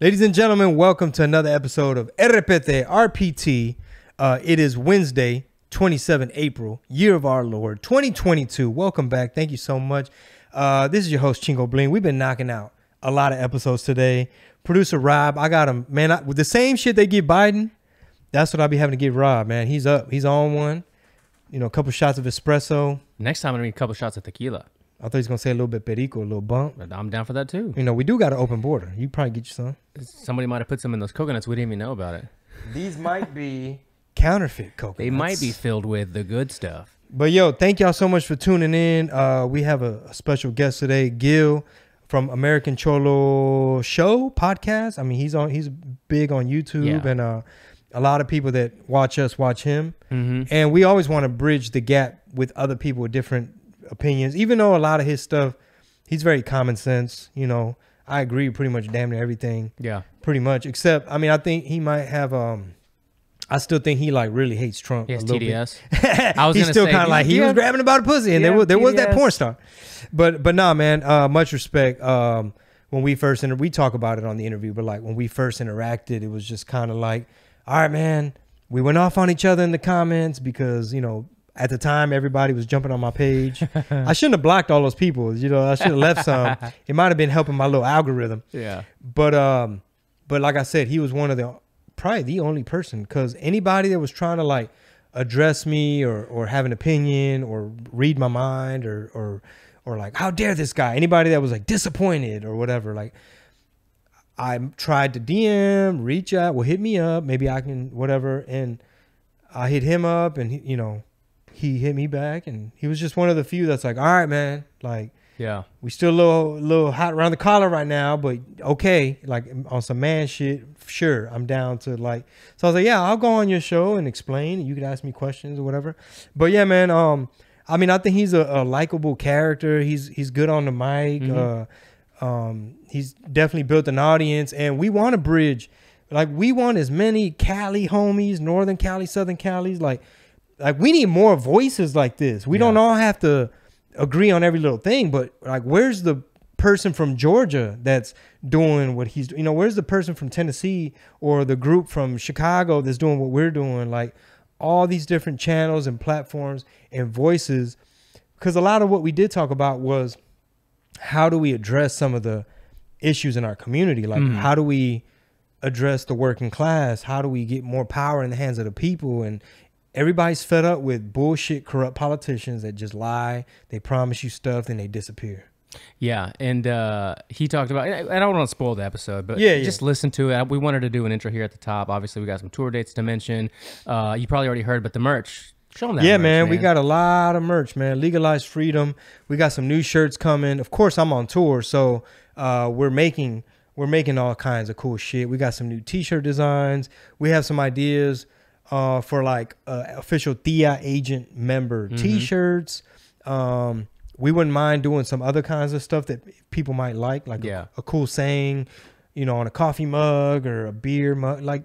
Ladies and gentlemen, welcome to another episode of RPT RPT. Uh, it is Wednesday, 27 April, year of our Lord, 2022. Welcome back. Thank you so much. Uh, this is your host, Chingo Bling. We've been knocking out a lot of episodes today. Producer Rob, I got him, man, I, with the same shit they give Biden, that's what I'll be having to give Rob, man. He's up. He's on one. You know, a couple shots of espresso. Next time I'm gonna need a couple shots of tequila. I thought he was going to say a little bit perico, a little bump. I'm down for that too. You know, we do got an open border. You probably get you some. Somebody might have put some in those coconuts. We didn't even know about it. These might be counterfeit coconuts. They might be filled with the good stuff. But yo, thank y'all so much for tuning in. Uh, we have a, a special guest today, Gil from American Cholo Show podcast. I mean, he's on. He's big on YouTube, Yeah. and uh, a lot of people that watch us watch him. Mm-hmm. And we always want to bridge the gap with other people with different opinions. Even though a lot of his stuff, he's very common sense. You know, I agree pretty much damn near everything Yeah. pretty much. Except, I mean, I think he might have. um I still think he like really hates Trump. A little bit. TDS. I was He's still kind of like he was grabbing about a pussy, and Yeah, there was there was that porn star. But but nah, man. Uh, much respect. Um, when we first inter- we talk about it on the interview, but like when we first interacted, it was just kind of like, all right, man. We went off on each other in the comments because you know at the time everybody was jumping on my page. I shouldn't have blocked all those people. You know, I should have left some. It might have been helping my little algorithm. Yeah. But um, but like I said, he was one of the probably the only person because anybody that was trying to like address me or or have an opinion or read my mind or or or like how dare this guy anybody that was like disappointed or whatever like I tried to DM reach out well hit me up maybe I can whatever and I hit him up and he, you know he hit me back and he was just one of the few that's like all right man like Yeah. we still a little little hot around the collar right now, but okay, like on some man shit, sure, I'm down to like. So I was like, yeah, I'll go on your show and explain. You could ask me questions or whatever. But yeah, man, um, I mean, I think he's a, a likable character. He's he's good on the mic. Mhm. Uh, um, he's definitely built an audience, and we want to bridge. Like we want as many Cali homies, Northern Cali, Southern Cali's, like like we need more voices like this. We don't all have to agree on every little thing, but like where's the person from Georgia that's doing what he's doing you know, where's the person from Tennessee or the group from Chicago that's doing what we're doing? Like all these different channels and platforms and voices because a lot of what we did talk about was how do we address some of the issues in our community? Like Mhm. how do we address the working class? How do we get more power in the hands of the people? And everybody's fed up with bullshit, corrupt politicians that just lie. They promise you stuff, then they disappear. Yeah. And uh, he talked about. I I don't want to spoil the episode, but Yeah, yeah. just listen to it. We wanted to do an intro here at the top. Obviously, we got some tour dates to mention. Uh, you probably already heard, but the merch. Show them that. yeah, merch, man, we got a lot of merch, man. Legalized freedom. We got some new shirts coming. Of course, I'm on tour, so uh, we're making we're making all kinds of cool shit. We got some new T-shirt designs. We have some ideas uh, for like uh, official Thea agent member Mhm. T-shirts. Um, we wouldn't mind doing some other kinds of stuff that people might like, like a- Yeah. a, cool saying, you know, on a coffee mug or a beer mug. Like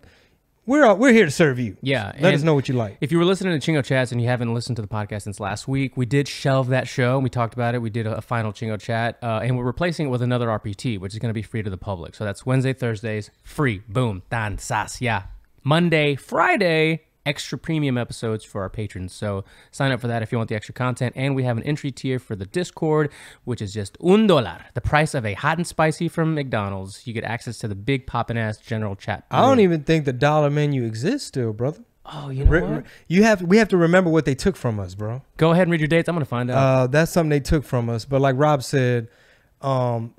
we're uh, we're here to serve you. Yeah. Let us know what you like. If you were listening to Chingo Chats and you haven't listened to the podcast since last week, we did shelve that show. and We talked about it. We did a, a final Chingo Chat, uh, and we're replacing it with another RPT, which is going to be free to the public. So that's Wednesday, Thursdays, free. Boom, dan sas, yeah. Monday, Friday, extra premium episodes for our patrons. So sign up for that if you want the extra content. And we have an entry tier for the Discord, which is just un dollar, the price of a hot and spicy from McDonald's. You get access to the big poppin' ass general chat. I don't even think the dollar menu exists still, brother. Oh, you know Re- what? you have we have to remember what they took from us, bro. Go ahead and read your dates. I'm gonna find out. Uh, that's something they took from us. But like Rob said, um,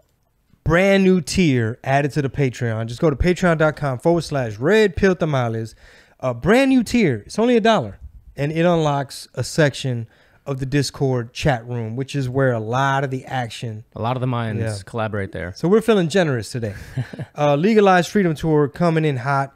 brand new tier added to the Patreon. Just go to patreon.com forward slash red pill tamales. A brand new tier. It's only a dollar. And it unlocks a section of the Discord chat room, which is where a lot of the action A lot of the minds Yeah. collaborate there. So we're feeling generous today. uh, Legalized Freedom Tour coming in hot.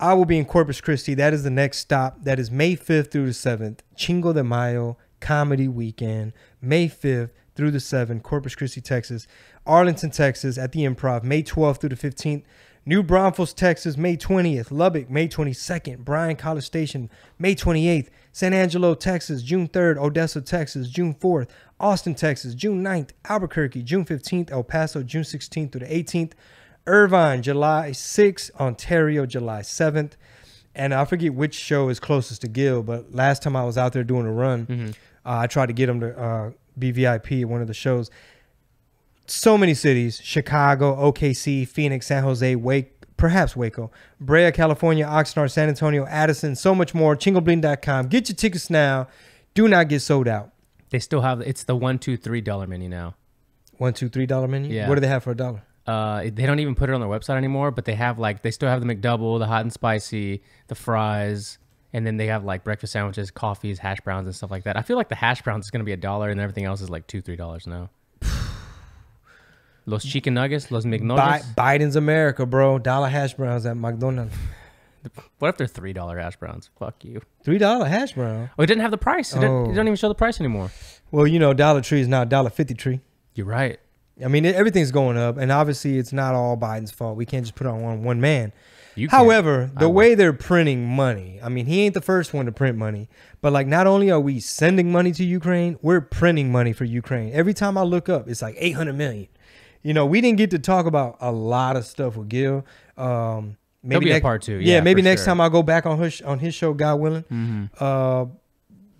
I will be in Corpus Christi. That is the next stop. That is May 5th through the 7th. Chingo de Mayo Comedy Weekend. May 5th through the 7th. Corpus Christi, Texas. Arlington, Texas at the Improv. May 12th through the 15th. New Braunfels, Texas, May 20th. Lubbock, May 22nd. Bryan College Station, May 28th. San Angelo, Texas, June 3rd. Odessa, Texas, June 4th. Austin, Texas, June 9th. Albuquerque, June 15th. El Paso, June 16th through the 18th. Irvine, July 6th. Ontario, July 7th. And I forget which show is closest to Gil, but last time I was out there doing a run, Mm-hmm. uh, I tried to get him to uh, be VIP at one of the shows. So many cities Chicago, OKC, Phoenix, San Jose, Wake, perhaps Waco, Brea, California, Oxnard, San Antonio, Addison, so much more. Chingobling.com. Get your tickets now. Do not get sold out. They still have it's the one, two, three dollar menu now. One, two, three dollar menu. Yeah. What do they have for a dollar? Uh, they don't even put it on their website anymore, but they have like they still have the McDouble, the hot and spicy, the fries, and then they have like breakfast sandwiches, coffees, hash browns, and stuff like that. I feel like the hash browns is gonna be a dollar, and everything else is like two, three dollars now. Los chicken nuggets, los Bi- McNuggets. Biden's America, bro. Dollar hash browns at McDonald's. What if they're three dollar hash browns? Fuck you. Three dollar hash brown. Oh, it didn't have the price. It, didn't, Oh. it don't even show the price anymore. Well, you know, Dollar Tree is now Dollar Fifty Tree. You're right. I mean, it- everything's going up, and obviously, it's not all Biden's fault. We can't just put it on one one man. You. However, I the will. way they're printing money, I mean, he ain't the first one to print money, but like, not only are we sending money to Ukraine, we're printing money for Ukraine. Every time I look up, it's like 800 million. You know, we didn't get to talk about a lot of stuff with Gil. Um, maybe next, part two, Yeah, yeah, maybe next sure. time I'll go back on his on his show, God willing. Mhm. Uh,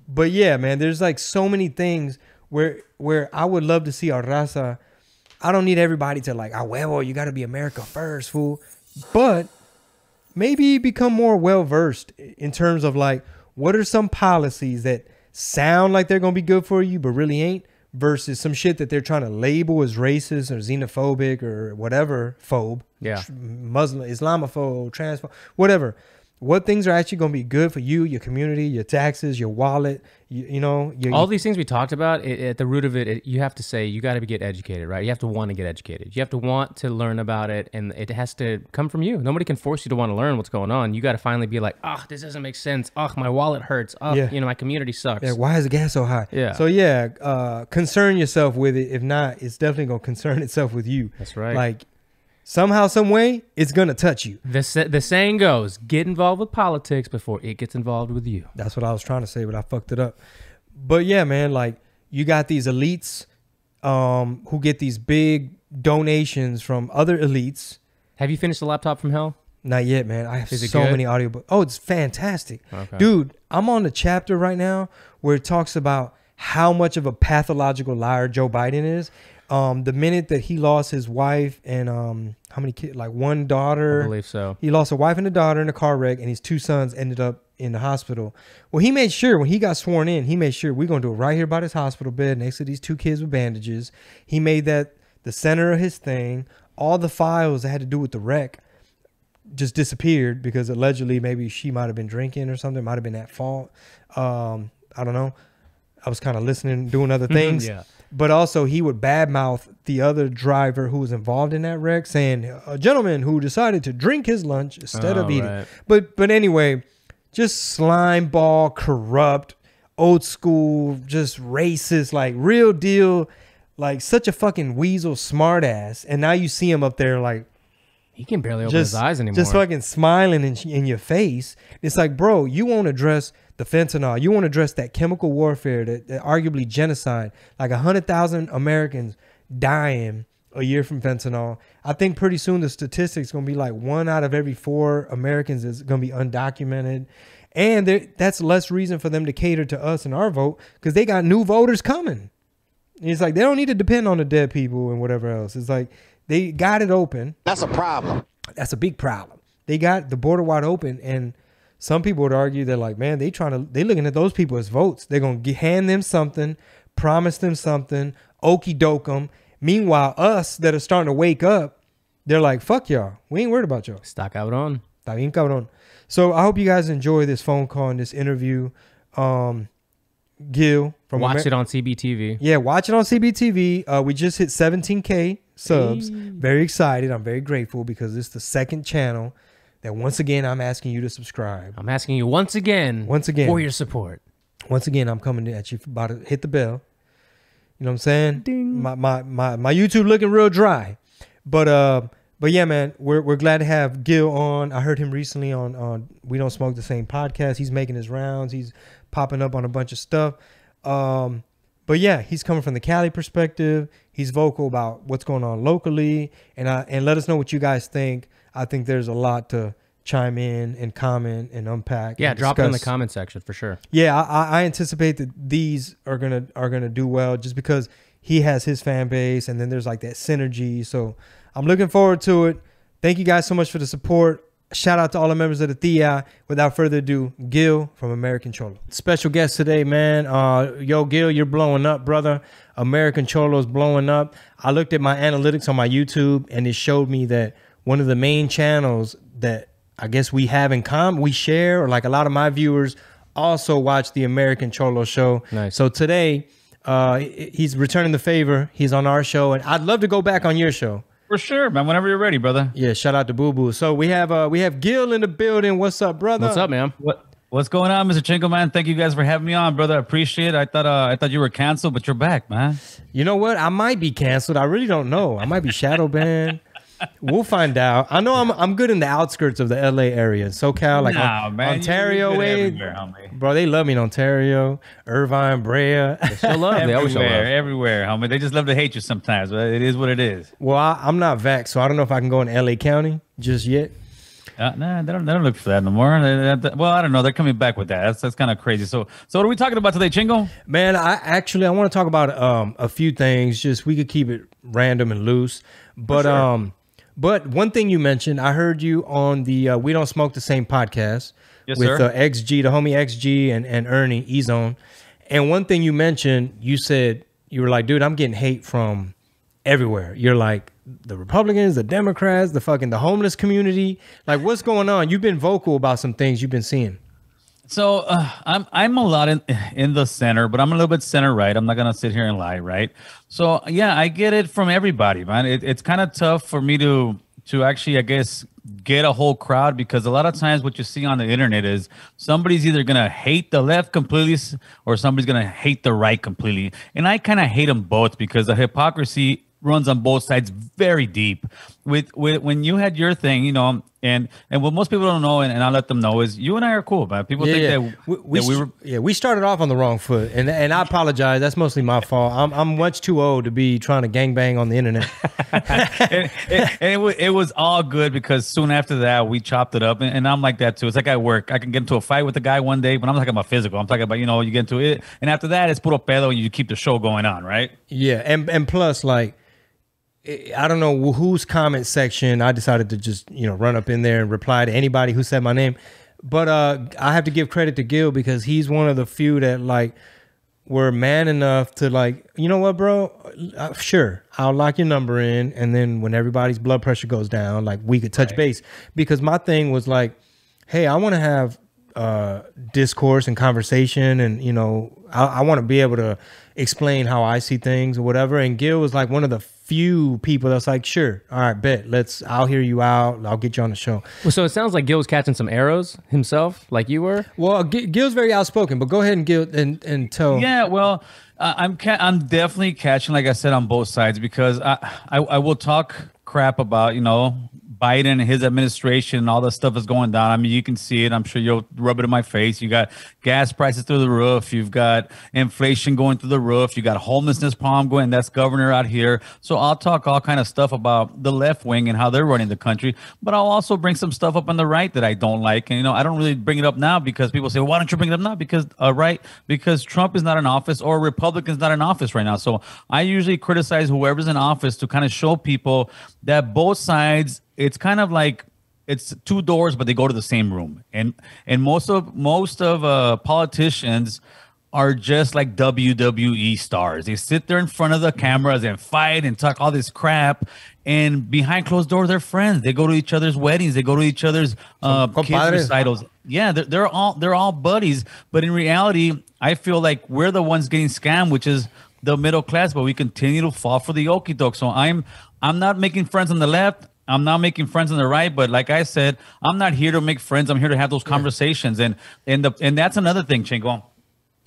but yeah, man, there's like so many things where where I would love to see our raza. I don't need everybody to like, ah, well, you got to be America first, fool. But maybe become more well versed in terms of like, what are some policies that sound like they're gonna be good for you, but really ain't, versus some shit that they're trying to label as racist or xenophobic or whatever phobe. Yeah. Muslim, Islamophobe, transphobe, whatever. What things are actually going to be good for you, your community, your taxes, your wallet, you, you know, your, all these things we talked about it, at the root of it, it you have to say you got to get educated right you have to want to get educated you have to want to learn about it and it has to come from you nobody can force you to want to learn what's going on you got to finally be like oh this doesn't make sense oh my wallet hurts oh Yeah. you know my community sucks Yeah, why is the gas so high? Yeah. So yeah, uh, concern yourself with it. If not, it's definitely gonna concern itself with you. that's right Like somehow, some way, it's gonna touch you. the, the saying goes get involved with politics before it gets involved with you That's what I was trying to say, but I fucked it up. But yeah, man, like you got these elites um, who get these big donations from other elites. have you finished the laptop from hell Not yet, man. I have so good? many audiobooks. Oh, it's fantastic. okay Dude, I'm on the chapter right now where it talks about how much of a pathological liar Joe Biden is. Um, the minute that he lost his wife and um, how many kids, like one daughter. i believe so he lost a wife and a daughter in a car wreck, and his two sons ended up in the hospital. Well, he made sure when he got sworn in, he made sure we're gonna do it right here by this hospital bed next to these two kids with bandages. He made that the center of his thing. All the files that had to do with the wreck just disappeared because allegedly maybe she might have been drinking or something, might have been at fault. Um, I don't know. I was kind of listening, doing other things yeah but also he would badmouth the other driver who was involved in that wreck, saying a gentleman who decided to drink his lunch instead of Oh, eating. right. But but anyway, just slime ball, corrupt, old school, just racist, like real deal, like such a fucking weasel, smart ass. And now you see him up there like he can barely open just his eyes anymore just fucking smiling in, in your face. It's like, bro, you won't address the fentanyl. You won't address that chemical warfare, that, that arguably genocide. Like a hundred thousand Americans dying a year from fentanyl. I think pretty soon the statistics gonna be like one out of every four Americans is gonna be undocumented. And that's less reason for them to cater to us and our vote because they got new voters coming. It's like they don't need to depend on the dead people and whatever else. It's like they got it open That's a problem. that's a big problem. They got the border wide open, and some people would argue they're like, man, they trying to they looking at those people as votes. They're gonna get, hand them something, promise them something, okey doke them. Meanwhile, us that are starting to wake up, they're like, fuck y'all, we ain't worried about y'all. stock out on Está bien cabrón. So I hope you guys enjoy this phone call and this interview. Um, Gil from watch Amer- it on cbtv yeah, watch it on CBTV. Uh, we just hit 17k subs. Hey. Very excited. I'm very grateful because it's the second channel that once again I'm asking you to subscribe. i'm asking you once again Once again, for your support once again I'm coming at you about to hit the bell. You know what I'm saying? Ding. My my my my YouTube looking real dry, but uh. But yeah, man, we're, we're glad to have Gil on. I heard him recently on on We Don't Smoke the Same podcast. He's making his rounds. He's popping up on a bunch of stuff. Um, but yeah, he's coming from the Cali perspective. He's vocal about what's going on locally, and I, and let us know what you guys think. I think there's a lot to chime in and comment and unpack. Yeah, and drop it in the comment section for sure. Yeah, I, I- I anticipate that these are gonna are gonna do well just because he has his fan base, and then there's like that synergy. So I'm looking forward to it. Thank you guys so much for the support. Shout out to all the members of the Thea. Without further ado, Gil from American Cholo. Special guest today, man. Uh, yo, Gil, you're blowing up, brother. American Cholo's blowing up. I looked at my analytics on my YouTube, and it showed me that one of the main channels that I guess we have in common, we share, or like a lot of my viewers also watch the American Cholo show. Nice. So today, uh, he's returning the favor. He's on our show, and I'd love to go back on your show. For sure, man. Whenever you're ready, brother. Yeah, shout out to Boo Boo. So we have uh we have Gil in the building. What's up, brother? What's up, man? What What's going on, Mr. Chingo, man? Thank you guys for having me on, brother. I appreciate it. I thought uh, I thought you were canceled, but you're back, man. You know what? I might be canceled. I really don't know. I might be shadow banned. We'll find out. I know I'm I'm good in the outskirts of the LA area, SoCal, like Nah, on- man. Ontario you're way. Bro, they love me in Ontario, Irvine, Brea. Still love. They always show Everywhere, love. everywhere, homie. They just love to hate you sometimes, but it is what it is. well, I, I'm not vax, so I don't know if I can go in LA County just yet. Uh, nah, they don't, they don't look for that no more. They- they- well, I don't know. They're coming back with that. That's that's kind of crazy. So, so what are we talking about today, Chingo? Man, I actually I want to talk about um a few things. Just we could keep it random and loose, but sure. um, but one thing you mentioned, I heard you on the uh, We Don't Smoke the Same podcast Yes, with. Uh, XG, the homie XG, and and Ernie Ezone. And one thing you mentioned, you said you were like, dude, I'm getting hate from everywhere. You're like the Republicans, the Democrats, the fucking the homeless community. Like, what's going on? You've been vocal about some things you've been seeing. So uh, I'm I'm a lot in in the center, but I'm a little bit center right. I'm not gonna sit here and lie, right? So yeah, I get it from everybody, man. It, it's kind of tough for me to to actually, I guess, get a whole crowd because a lot of times what you see on the internet is somebody's either gonna hate the left completely or somebody's gonna hate the right completely, and I kind of hate them both because the hypocrisy runs on both sides very deep. With with when you had your thing, you know, and and what most people don't know, and, and I let them know is you and I are cool, man. People think that, we, we, that we were yeah we started off on the wrong foot, and and I apologize. That's mostly my fault. I'm I'm much too old to be trying to gang bang on the internet. and, and- and it, was, it was all good because soon after that we chopped it up and, and i'm like that too it's like i work i can get into a fight with a guy one day but i'm not talking about physical i'm talking about you know you get into it and after that it's puro pedo and you keep the show going on right yeah, and and plus like. I don't know whose comment section. I decided to just you know run up in there and reply to anybody who said my name, but uh, I have to give credit to Gil because he's one of the few that like were man enough to like you know what bro? Uh, sure I'll lock your number in and then when everybody's blood pressure goes down like we could touch base. Because my thing was like hey I want to have uh discourse and conversation and you know I, I want to be able to explain how I see things or whatever. And Gil was like one of the few people that's like sure all right bet let's I'll hear you out I'll get you on the show Well, so it sounds like Gil was catching some arrows himself, like you were. well G- Gil's very outspoken but go ahead and Gil and and tell yeah well uh, i'm ca- i'm definitely catching like i said on both sides because I, I i will talk crap about you know Biden and his administration and all this stuff is going down. I mean, you can see it. I'm sure you'll rub it in my face. You got gas prices through the roof. You've got inflation going through the roof. You got homelessness problem going. That's governor out here. So I'll talk all kind of stuff about the left wing and how they're running the country. But I'll also bring some stuff up on the right that I don't like. And you know, I don't really bring it up now because people say, well, "Why don't you bring it up now?" Because uh, right, because Trump is not in office or Republicans not in office right now. So I usually criticize whoever's in office to kind of show people that both sides. It's kind of like it's two doors, but they go to the same room. And and most of most of uh, politicians are just like WWE stars. They sit there in front of the cameras and fight and talk all this crap. And behind closed doors, they're friends. They go to each other's weddings. They go to each other's uh, kids' recitals. Yeah, they're, they're all they're all buddies. But in reality, I feel like we're the ones getting scammed, which is the middle class. But we continue to fall for the okie doke. So I'm I'm not making friends on the left. I'm not making friends on the right, but like I said, I'm not here to make friends. I'm here to have those conversations, and and the and that's another thing, Chingo.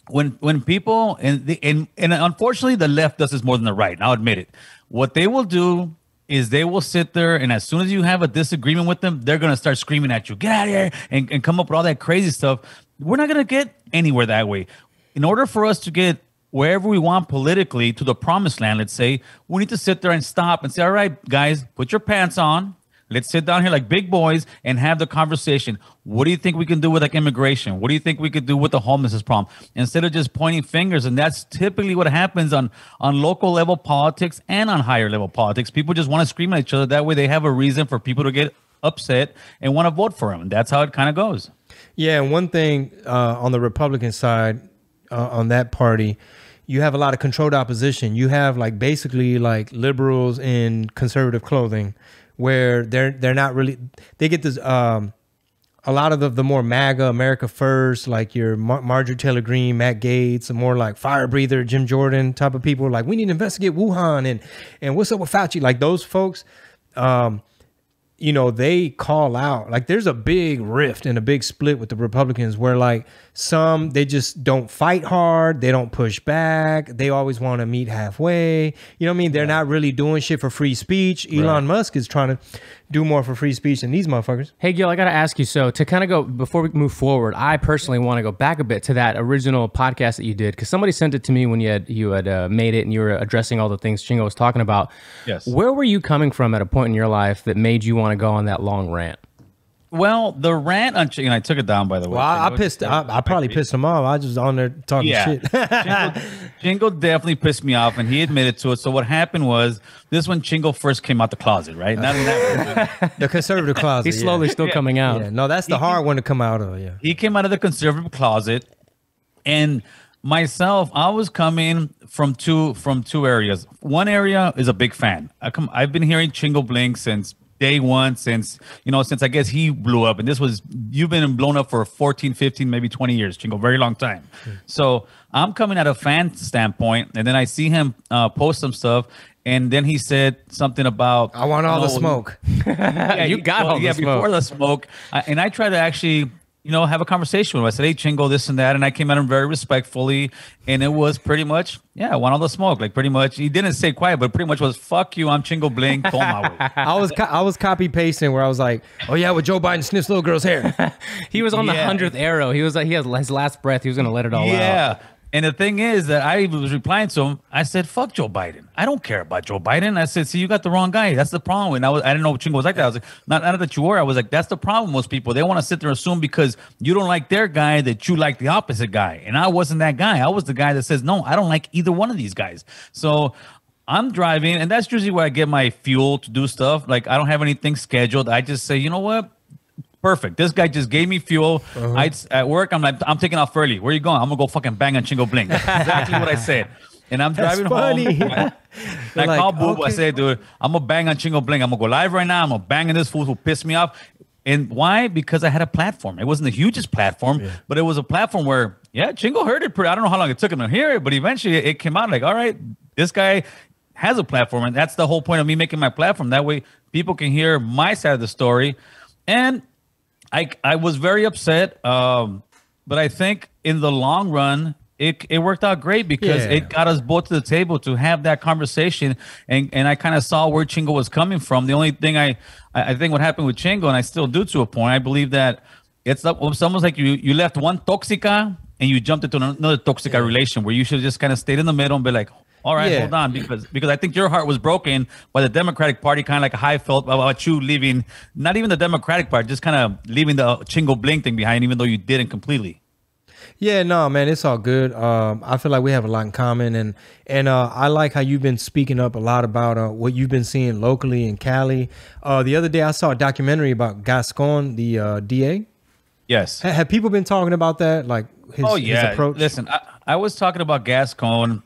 When when people and the and and unfortunately the left does this more than the right. And I'll admit it. What they will do is they will sit there and as soon as you have a disagreement with them, they're gonna start screaming at you, get out of here, and, and come up with all that crazy stuff. We're not gonna get anywhere that way. In order for us to get wherever we want politically to the promised land, let's say, we need to sit there and stop and say, all right, guys, put your pants on. Let's sit down here like big boys and have the conversation. What do you think we can do with like immigration? What do you think we could do with the homelessness problem? Instead of just pointing fingers, and that's typically what happens on on local level politics and on higher level politics. People just want to scream at each other. That way, they have a reason for people to get upset and want to vote for. And that's how it kind of goes. Yeah, and one thing uh, on the Republican side, uh, on that party, you have a lot of controlled opposition. You have like basically like liberals in conservative clothing, where they're they're not really they get this um, a lot of the, the more MAGA America First, like your Mar- Marjorie Taylor Greene, Matt Gaetz, more like fire breather Jim Jordan type of people. Like we need to investigate Wuhan and and what's up with Fauci. Like those folks. Um, you know, they call out like there's a big rift and a big split with the Republicans where like some they just don't fight hard, they don't push back, they always want to meet halfway. You know what I mean? They're not really doing shit for free speech. Elon Right. Musk is trying to do more for free speech than these motherfuckers. Hey, Gil, I got to ask you. So, to kind of go before we move forward, I personally want to go back a bit to that original podcast that you did because somebody sent it to me when you had you had uh, made it and you were addressing all the things Chingo was talking about. Yes. Where were you coming from at a point in your life that made you want to go on that long rant? Well, the rant on chicken, I took it down by the way. Well, I, I pissed. I, I probably pissed him off. I was on there talking Yeah, shit. Chingo, Chingo definitely pissed me off, and he admitted to it. So what happened was this when Chingo first came out the closet, right? Not in that. the conservative closet. He's slowly yeah. still coming out. Yeah, no, that's the hard one to come out of. Yeah. he came out of the conservative closet, and myself, I was coming from two from two areas. One area is a big fan. I come, I've been hearing Chingo Bling since day one since you know since i guess he blew up and this was you've been blown up for 14 15 maybe 20 years chingo very long time so i'm coming at a fan standpoint and then i see him uh, post some stuff and then he said something about I want all the "Oh, smoke. yeah, You got all the yeah, smoke. before the smoke. I, and I try to actually, you know, have a conversation with him. I said, hey, Chingo, this and that. And I came at him very respectfully. And it was pretty much, yeah, I want all the smoke. Like, pretty much, he didn't say quiet, but pretty much was, fuck you, I'm Chingo Bling, go my way. I was co- I was copy pasting where I was like, oh yeah, with Joe Biden sniffs little girls' hair. He was on the hundredth arrow. He was like, he has his last breath. He was going to let it all out. Yeah. And the thing is that I was replying to him. I said, "Fuck Joe Biden. I don't care about Joe Biden." I said, "See, you got the wrong guy. That's the problem." And I was, I didn't know what Chingo was like that. I was like, "Not, not that you were." I was like, "That's the problem. Most people they want to sit there and assume because you don't like their guy that you like the opposite guy." And I wasn't that guy. I was the guy that says, "No, I don't like either one of these guys." So. I'm driving, and that's usually where I get my fuel to do stuff. Like I don't have anything scheduled. I just say, you know what? Perfect. This guy just gave me fuel. Uh-huh. I at work. I'm like, I'm taking off early. Where you going? I'm gonna go fucking bang on Chingo Bling. That's exactly what I said. And I'm That's driving funny. home. I, I like, call Boob. I okay. said, dude, I'm gonna bang on Chingo Bling. I'm gonna go live right now. I'm gonna bang on this fool who pissed me off. And why? Because I had a platform. It wasn't the hugest platform, but it was a platform where, yeah, Chingo heard it. Pretty, I don't know how long it took him to hear it, but eventually it came out like, all right, this guy has a platform, and that's the whole point of me making my platform. That way, people can hear my side of the story. And I I was very upset, um, but I think in the long run, it it worked out great because Yeah. it got us both to the table to have that conversation, and and I kind of saw where Chingo was coming from. The only thing I I think what happened with Chingo, and I still do to a point, I believe that it's it's almost like you you left one toxica and you jumped into another toxica relation where you should just kind of stayed in the middle and be like. All right, Yeah. hold on, because because I think your heart was broken by the Democratic Party, kind of like how I felt about you leaving, not even the Democratic Party, just kind of leaving the Chingo Bling thing behind, even though you didn't completely. Yeah, no, man, it's all good. Um, I feel like we have a lot in common, and and uh, I like how you've been speaking up a lot about uh, what you've been seeing locally in Cali. Uh, the other day, I saw a documentary about Gascon, the uh, DA. Yes. Ha- have people been talking about that? Like his, oh his approach? Listen, I, I was talking about Gascon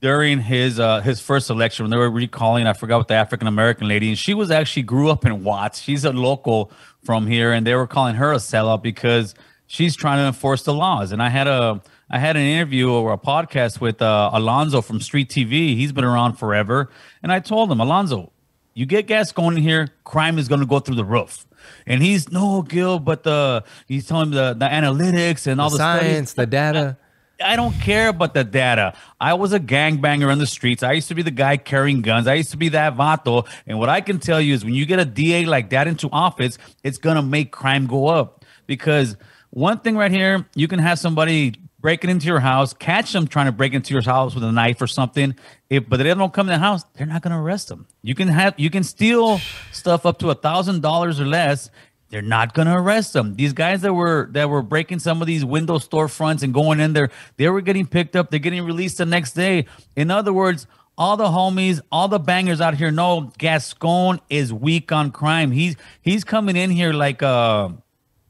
during his uh his first election when they were recalling. I forgot what the African American lady, and she was actually grew up in Watts. She's a local from here, and they were calling her a sellout because she's trying to enforce the laws. And I had a I had an interview or a podcast with uh, Alonzo from Street TV. He's been around forever, and I told him, Alonzo, you get Gascon in here, crime is going to go through the roof. And he's no Gil, but the he's telling the, the analytics and all the the, studies. science, the data. I don't care about the data. I was a gangbanger on the streets. I used to be the guy carrying guns. I used to be that vato. And what I can tell you is when you get a DA like that into office, it's going to make crime go up. Because one thing right here, you can have somebody breaking into your house, catch them trying to break into your house with a knife or something. If but they don't come in the house, they're not going to arrest them. You can have you can steal stuff up to a thousand dollars or less. They're not going to arrest them. These guys that were that were breaking some of these window storefronts and going in there, they were getting picked up. They're getting released the next day. In other words, all the homies, all the bangers out here know Gascon is weak on crime. He's he's coming in here like a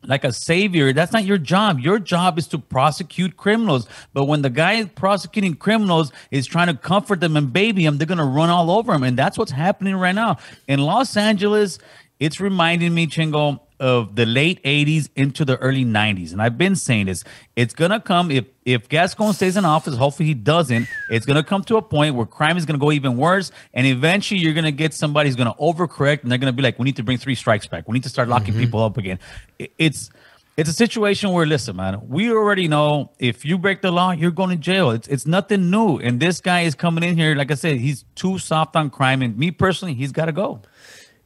like a savior. That's not your job. Your job is to prosecute criminals. But when the guy prosecuting criminals is trying to comfort them and baby them, they're gonna run all over him. And that's what's happening right now. In Los Angeles, it's reminding me, Chingo, of the late 80s into the early 90s. And I've been saying this. It's going to come, if, if Gascon stays in office, hopefully he doesn't, it's going to come to a point where crime is going to go even worse. And eventually you're going to get somebody who's going to overcorrect and they're going to be like, we need to bring three strikes back. We need to start locking mm-hmm. people up again. It's, it's a situation where listen man we already know if you break the law you're going to jail it's, it's nothing new and this guy is coming in here like i said he's too soft on crime and me personally he's got to go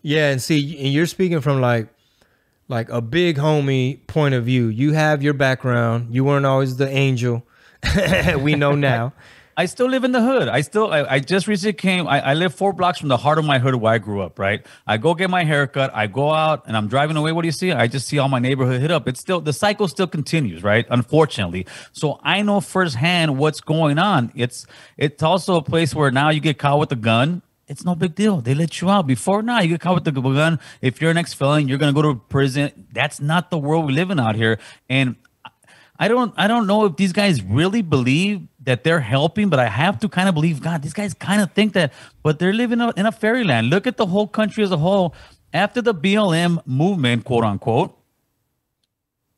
yeah and see and you're speaking from like like a big homie point of view. You have your background. You weren't always the angel. we know now. I still live in the hood. I still, I, I just recently came. I, I, live four blocks from the heart of my hood where I grew up. Right. I go get my haircut. I go out and I'm driving away. What do you see? I just see all my neighborhood hit up. It's still the cycle still continues. Right. Unfortunately, so I know firsthand what's going on. It's it's also a place where now you get caught with a gun it's no big deal. They let you out. Before now, you get caught with the gun. If you're an ex-felon, you're gonna go to prison. That's not the world we live in out here. And I don't I don't know if these guys really believe that they're helping, but I have to kind of believe, God, these guys kind of think that, but they're living in a fairyland. Look at the whole country as a whole. After the BLM movement, quote unquote,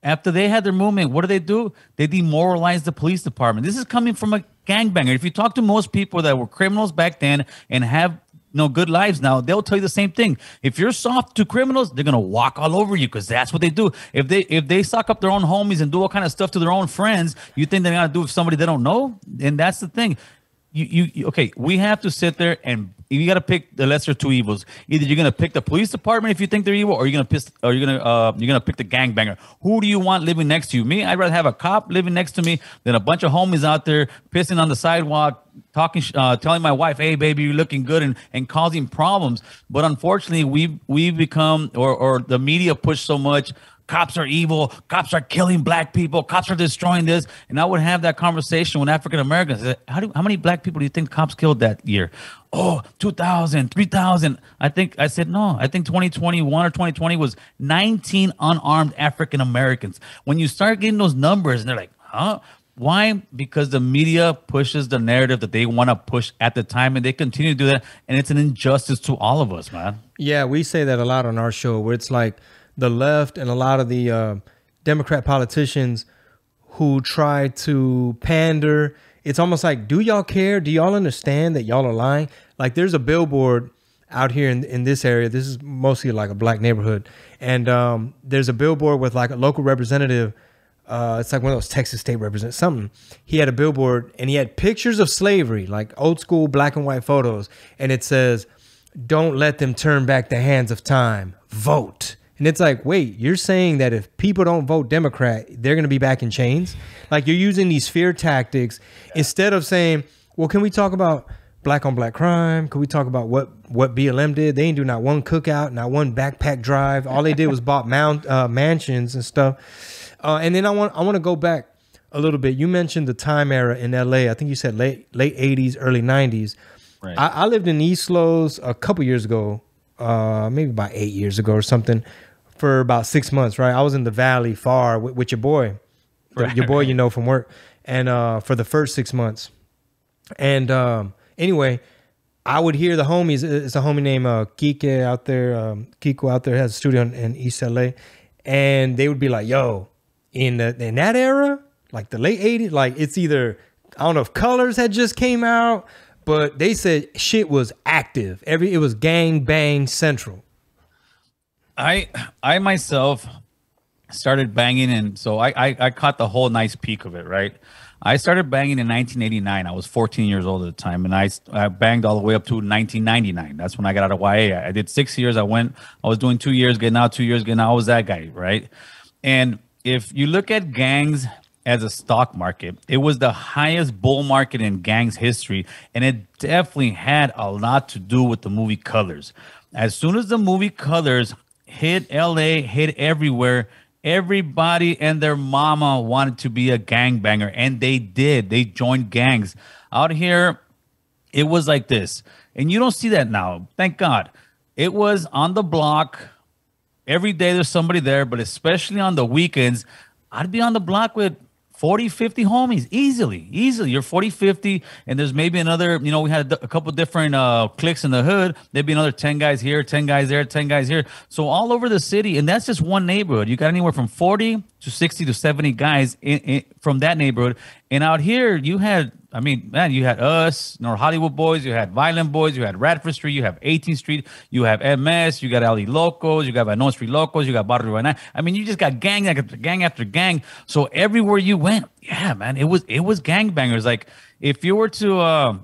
after they had their movement, what do they do? They demoralize the police department. This is coming from a gangbanger. If you talk to most people that were criminals back then and have know good lives now, they'll tell you the same thing. If you're soft to criminals, they're gonna walk all over you because that's what they do. If they if they suck up their own homies and do all kind of stuff to their own friends, you think they're gonna do with somebody they don't know? And that's the thing. You, you okay? We have to sit there and you got to pick the lesser two evils. Either you're gonna pick the police department if you think they're evil, or you're gonna piss, or you're gonna uh, you're gonna pick the gangbanger. Who do you want living next to you? Me, I'd rather have a cop living next to me than a bunch of homies out there pissing on the sidewalk, talking, uh, telling my wife, "Hey, baby, you're looking good," and and causing problems. But unfortunately, we we've become, or or the media push so much cops are evil, cops are killing black people, cops are destroying this. And I would have that conversation with African Americans. How do how many black people do you think cops killed that year? Oh, 2,000, 3,000. I think I said no. I think 2021 or 2020 was 19 unarmed African Americans. When you start getting those numbers and they're like, huh? Why? Because the media pushes the narrative that they want to push at the time, and they continue to do that, and it's an injustice to all of us, man. Yeah, we say that a lot on our show, where it's like the left and a lot of the uh, Democrat politicians who try to pander. It's almost like, do y'all care? Do y'all understand that y'all are lying? Like, there's a billboard out here in, in this area. This is mostly like a black neighborhood. And um, there's a billboard with like a local representative. Uh, it's like one of those Texas state representatives, something. He had a billboard and he had pictures of slavery, like old school black and white photos. And it says, Don't let them turn back the hands of time. Vote. And it's like, wait, you're saying that if people don't vote Democrat, they're going to be back in chains? Like you're using these fear tactics instead of saying, well, can we talk about black on black crime? Can we talk about what what BLM did? They didn't do not one cookout, not one backpack drive. All they did was bought mount uh, mansions and stuff. Uh, and then I want I want to go back a little bit. You mentioned the time era in LA. I think you said late late 80s, early 90s. Right. I, I lived in East Los a couple years ago, uh, maybe about eight years ago or something for about six months, right? I was in the valley far with, with your boy, right, your boy, right. you know, from work, and uh, for the first six months. And um, anyway, I would hear the homies. It's a homie named uh, Kike out there. Um, Kiko out there has a studio in, in, East LA, and they would be like, "Yo, in the in that era, like the late '80s, like it's either I don't know if Colors had just came out." But they said shit was active. Every it was gang bang central. I I myself started banging and so I, I, I caught the whole nice peak of it, right? I started banging in 1989. I was 14 years old at the time, and I, I banged all the way up to 1999. That's when I got out of YA. I did six years. I went. I was doing two years, getting out, two years, getting out. I was that guy, right? And if you look at gangs as a stock market. It was the highest bull market in gangs history, and it definitely had a lot to do with the movie Colors. As soon as the movie Colors hit LA, hit everywhere, everybody and their mama wanted to be a gangbanger, and they did. They joined gangs. Out here, it was like this. And you don't see that now. Thank God. It was on the block. Every day there's somebody there, but especially on the weekends, I'd be on the block with 40, 50 homies easily, easily. You're 40, 50, and there's maybe another, you know, we had a, couple different uh, clicks in the hood. There'd be another 10 guys here, 10 guys there, 10 guys here. So all over the city, and that's just one neighborhood. You got anywhere from 40 to 60 to 70 guys in, in, from that neighborhood. And out here, you had I mean, man, you had us, North Hollywood boys, you had Vineland Boys, you had Radford Street, you have 18th Street, you have MS, you got LA Locos, you got North Street Locos, you got Barrio Buena. I mean, you just got gang after gang after gang. So everywhere you went, yeah, man, it was it was gangbangers. Like if you were to uh,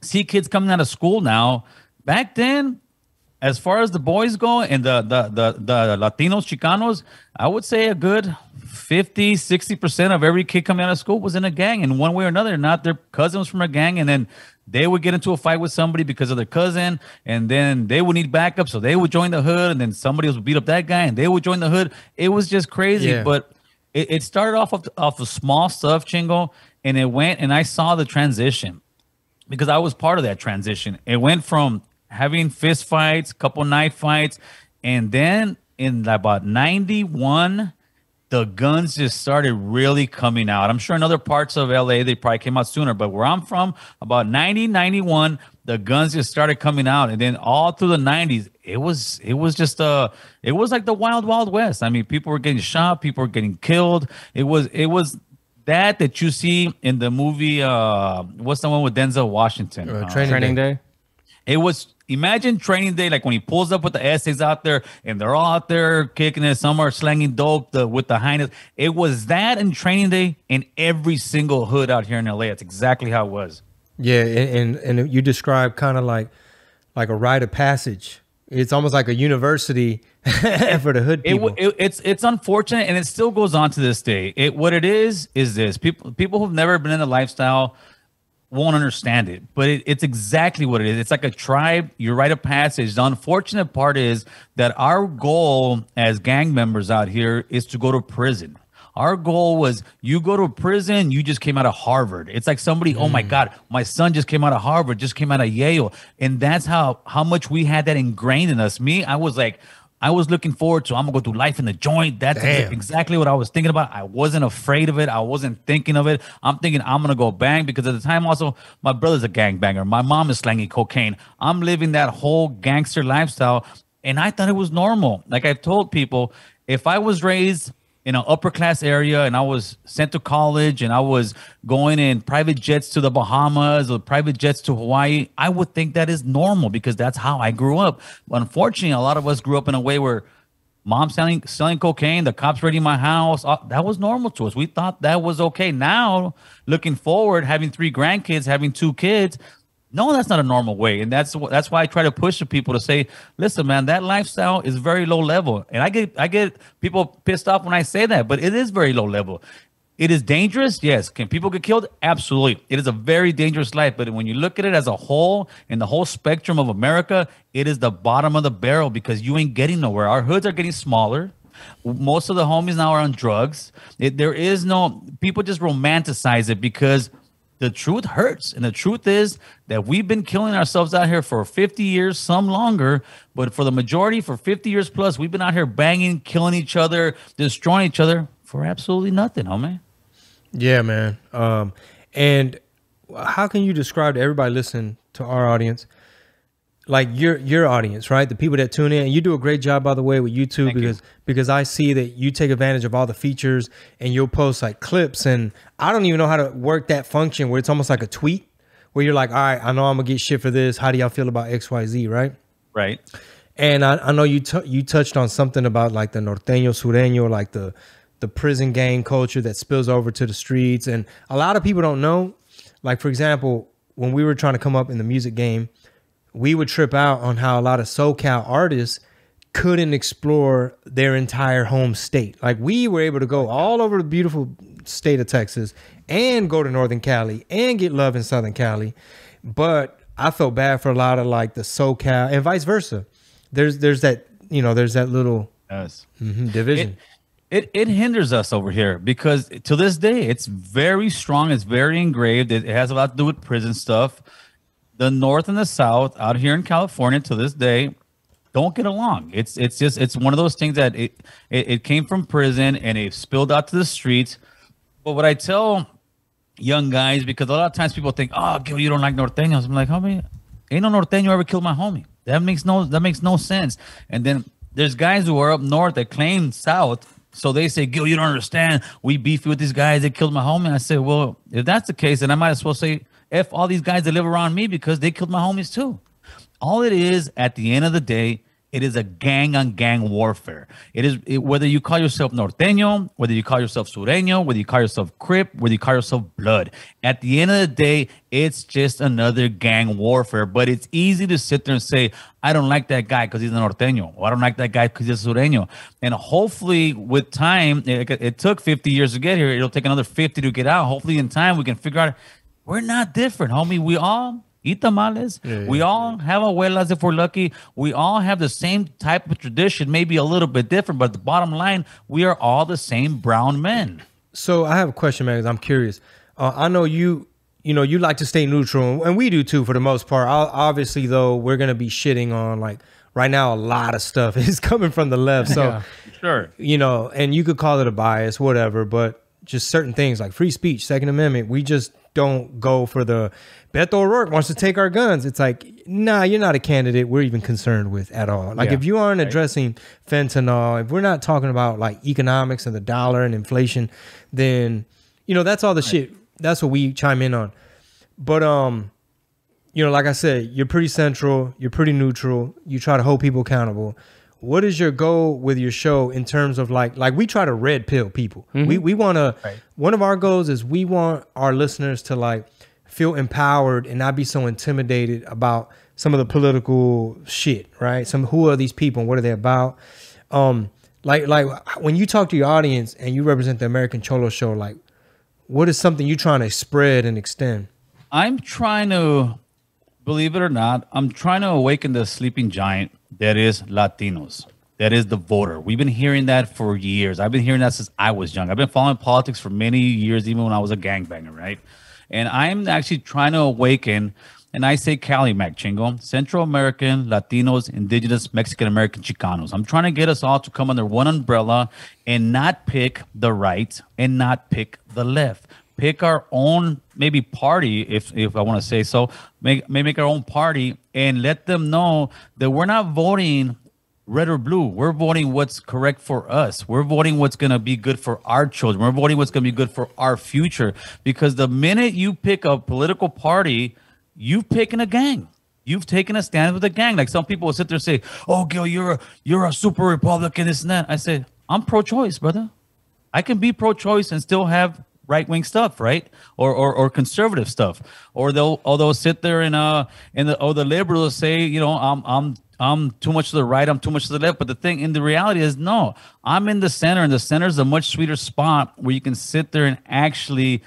see kids coming out of school now, back then, as far as the boys go and the the the, the Latinos, Chicanos, I would say a good 50, 60% of every kid coming out of school was in a gang in one way or another. Not their cousins from a gang. And then they would get into a fight with somebody because of their cousin. And then they would need backup. So they would join the hood. And then somebody else would beat up that guy and they would join the hood. It was just crazy. Yeah. But it, it started off of, off of small stuff, Chingo. And it went, and I saw the transition because I was part of that transition. It went from having fist fights, couple knife fights, and then in about 91 the guns just started really coming out. I'm sure in other parts of LA they probably came out sooner, but where I'm from, about 90, 91, the guns just started coming out. And then all through the 90s, it was it was just uh it was like the wild wild west. I mean, people were getting shot, people were getting killed. It was it was that that you see in the movie uh what's the one with Denzel Washington? Uh, Uh, Training Training Day. day. It was imagine training day like when he pulls up with the essays out there and they're all out there kicking it. Some are slanging dope the, with the highness. It was that in training day in every single hood out here in LA. That's exactly how it was. Yeah, and and, and you describe kind of like like a rite of passage. It's almost like a university for the hood people. w- it it's it's unfortunate and it still goes on to this day. It what it is is this people people who've never been in the lifestyle won't understand it, but it, it's exactly what it is. It's like a tribe. You're right of passage. The unfortunate part is that our goal as gang members out here is to go to prison. Our goal was you go to prison, you just came out of Harvard. It's like somebody, oh my mm. God, my son just came out of Harvard, just came out of Yale. And that's how how much we had that ingrained in us. Me, I was like, I was looking forward to I'm gonna go through life in the joint. That's Damn. exactly what I was thinking about. I wasn't afraid of it. I wasn't thinking of it. I'm thinking I'm gonna go bang because at the time also my brother's a gangbanger. My mom is slanging cocaine. I'm living that whole gangster lifestyle, and I thought it was normal. Like I've told people, if I was raised in an upper class area and I was sent to college and I was going in private jets to the Bahamas or private jets to Hawaii, I would think that is normal because that's how I grew up. But unfortunately, a lot of us grew up in a way where mom selling selling cocaine, the cops raiding my house, uh, that was normal to us. We thought that was okay. Now, looking forward, having three grandkids, having two kids, no, that's not a normal way, and that's that's why I try to push the people to say, listen, man, that lifestyle is very low level, and I get I get people pissed off when I say that, but it is very low level. It is dangerous, yes. Can people get killed? Absolutely. It is a very dangerous life, but when you look at it as a whole, in the whole spectrum of America, it is the bottom of the barrel because you ain't getting nowhere. Our hoods are getting smaller most of the homies now are on drugs. It, there is no people just romanticize it because the truth hurts, and the truth is that we've been killing ourselves out here for 50 years, some longer, but for the majority, for 50 years plus, we've been out here banging, killing each other, destroying each other for absolutely nothing, homie. Yeah, man. Um, and how can you describe to everybody listening to our audience, like your your audience, right? The people that tune in. You do a great job, by the way, with YouTube Thank you. because because I see that you take advantage of all the features and you'll post like clips, and I don't even know how to work that function where it's almost like a tweet, where you're like, all right, I know I'm gonna get shit for this. How do y'all feel about X, Y, Z, right? Right? And I, I know you t- you touched on something about like the norteño sureño, like the the prison gang culture that spills over to the streets, and a lot of people don't know. Like for example, when we were trying to come up in the music game, we would trip out on how a lot of SoCal artists couldn't explore their entire home state. Like we were able to go all over the beautiful state of Texas and go to Northern Cali and get love in Southern Cali. But I felt bad for a lot of like the SoCal and vice versa. There's there's that you know there's that little Yes. mhm, division. It, it hinders us over here because to this day it's very strong. It's very engraved. It, it has a lot to do with prison stuff. The North and the South out here in California to this day don't get along. It's it's just it's one of those things that it it, it came from prison and it spilled out to the streets. But what I tell young guys because a lot of times people think, "Oh, Gil, you don't like norteños." I'm like, "Homie, ain't no norteño ever killed my homie." That makes no that makes no sense. And then there's guys who are up north that claim south, so they say, "Gil, you don't understand. We beefy with these guys. They killed my homie." I say, "Well, if that's the case, then I might as well say f all these guys that live around me because they killed my homies too." all it is at the end of the day it is a gang on gang warfare. It is it, whether you call yourself norteño whether you call yourself sureño whether you call yourself crip whether you call yourself blood at the end of the day it's just another gang warfare. But it's easy to sit there and say i don't like that guy because he's a norteño or i don't like that guy because he's a sureño. And hopefully with time it, it took 50 years to get here. It'll take another 50 to get out. Hopefully in time we can figure out we're not different homie we all eat tamales. we all have abuelas if we're lucky. We all have the same type of tradition, maybe a little bit different, but the bottom line, we are all the same brown men. So I have a question, man. 'cause I'm curious. Uh, I know you, you know, you like to stay neutral, and we do too for the most part. i obviously, though, we're gonna be shitting on like right now. A lot of stuff is coming from the left, so Yeah. Sure. you know, and you could call it a bias, whatever. But just certain things like free speech, Second Amendment, we just don't go for the Beto O'Rourke wants to take our guns. It's like, nah, you're not a candidate we're even concerned with at all. Like Yeah. if you aren't addressing fentanyl, if we're not talking about like economics and the dollar and inflation, then you know that's all the shit. That's what we chime in on. But um, you know, like I said, you're pretty central. You're pretty neutral. You try to hold people accountable. What is your goal with your show in terms of like like we try to red pill people. We we want to. One of our goals is we want our listeners to like feel empowered and not be so intimidated about some of the political shit. Right? Some who are these people and what are they about? Um, like like when you talk to your audience and you represent the American Cholo Show, like what is something you're trying to spread and extend? I'm trying to, believe it or not, I'm trying to awaken the sleeping giant that is Latinos. That is the voter. We've been hearing that for years. I've been hearing that since I was young. I've been following politics for many years, even when I was a gangbanger, right? And I'm actually trying to awaken, and I say Cali Mac Chingo, Central American, Latinos, Indigenous, Mexican American, Chicanos. I'm trying to get us all to come under one umbrella and not pick the right and not pick the left pick our own maybe party if if I want to say so make may make our own party and let them know that we're not voting red or blue we're voting what's correct for us we're voting what's going to be good for our children we're voting what's going to be good for our future because the minute you pick a political party you've taken a gang You've taken a stand with a gang. Like some people will sit there and say, "Oh, Gil, you're a you're a super Republican, this and that." I say, "I'm pro-choice, brother. I can be pro-choice and still have right wing stuff, right? Or, or or conservative stuff. Or they'll they'll sit there and uh and the or the liberals say, you know, I'm I'm I'm too much to the right, I'm too much to the left. But the thing in the reality is no, I'm in the center, and the center is a much sweeter spot where you can sit there and actually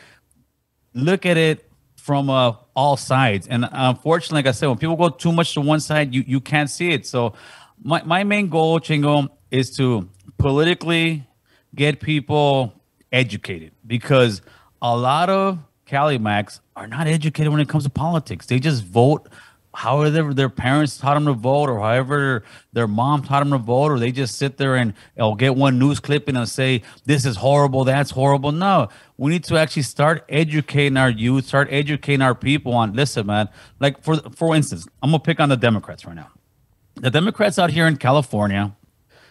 look at it from uh, all sides. And unfortunately, like I said, when people go too much to one side, you, you can't see it. So my, my main goal, Chingo, is to politically get people educated because a lot of Cali Macs are not educated when it comes to politics. They just vote however their parents taught them to vote or however their mom taught them to vote or they just sit there and they'll get one news clipping and say this is horrible that's horrible no we need to actually start educating our youth start educating our people on listen man like for for instance i'm gonna pick on the democrats right now the democrats out here in california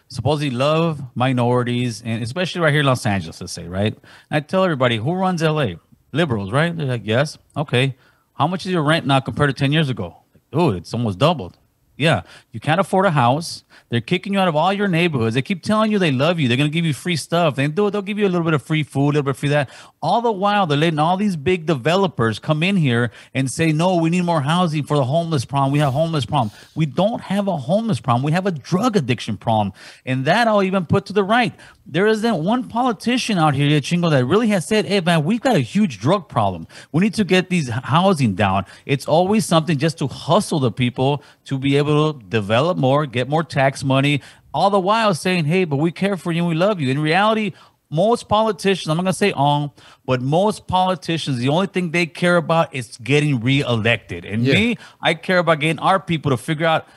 supposedly love minorities and especially right here in los angeles let's say right? And i tell everybody who runs la liberals right? They're like yes okay. How much is your rent now compared to 10 years ago? Dude, it's almost doubled. Yeah, you can't afford a house. They're kicking you out of all your neighborhoods. They keep telling you they love you. They're going to give you free stuff. They do. They'll give you a little bit of free food, a little bit free that. All the while, they're letting all these big developers come in here and say, "No, we need more housing for the homeless problem. We have homeless problem. We don't have a homeless problem. We have a drug addiction problem." And that I'll even put to the right. There isn't one politician out here, Chingo, that really has said, "Hey, man, we've got a huge drug problem. We need to get these housing down." It's always something just to hustle the people to be able to develop more, get more tax money, all the while saying, hey, but we care for you and we love you. In reality, most politicians, I'm not going to say all, but most politicians, the only thing they care about is getting reelected. And yeah. me, I care about getting our people to figure out,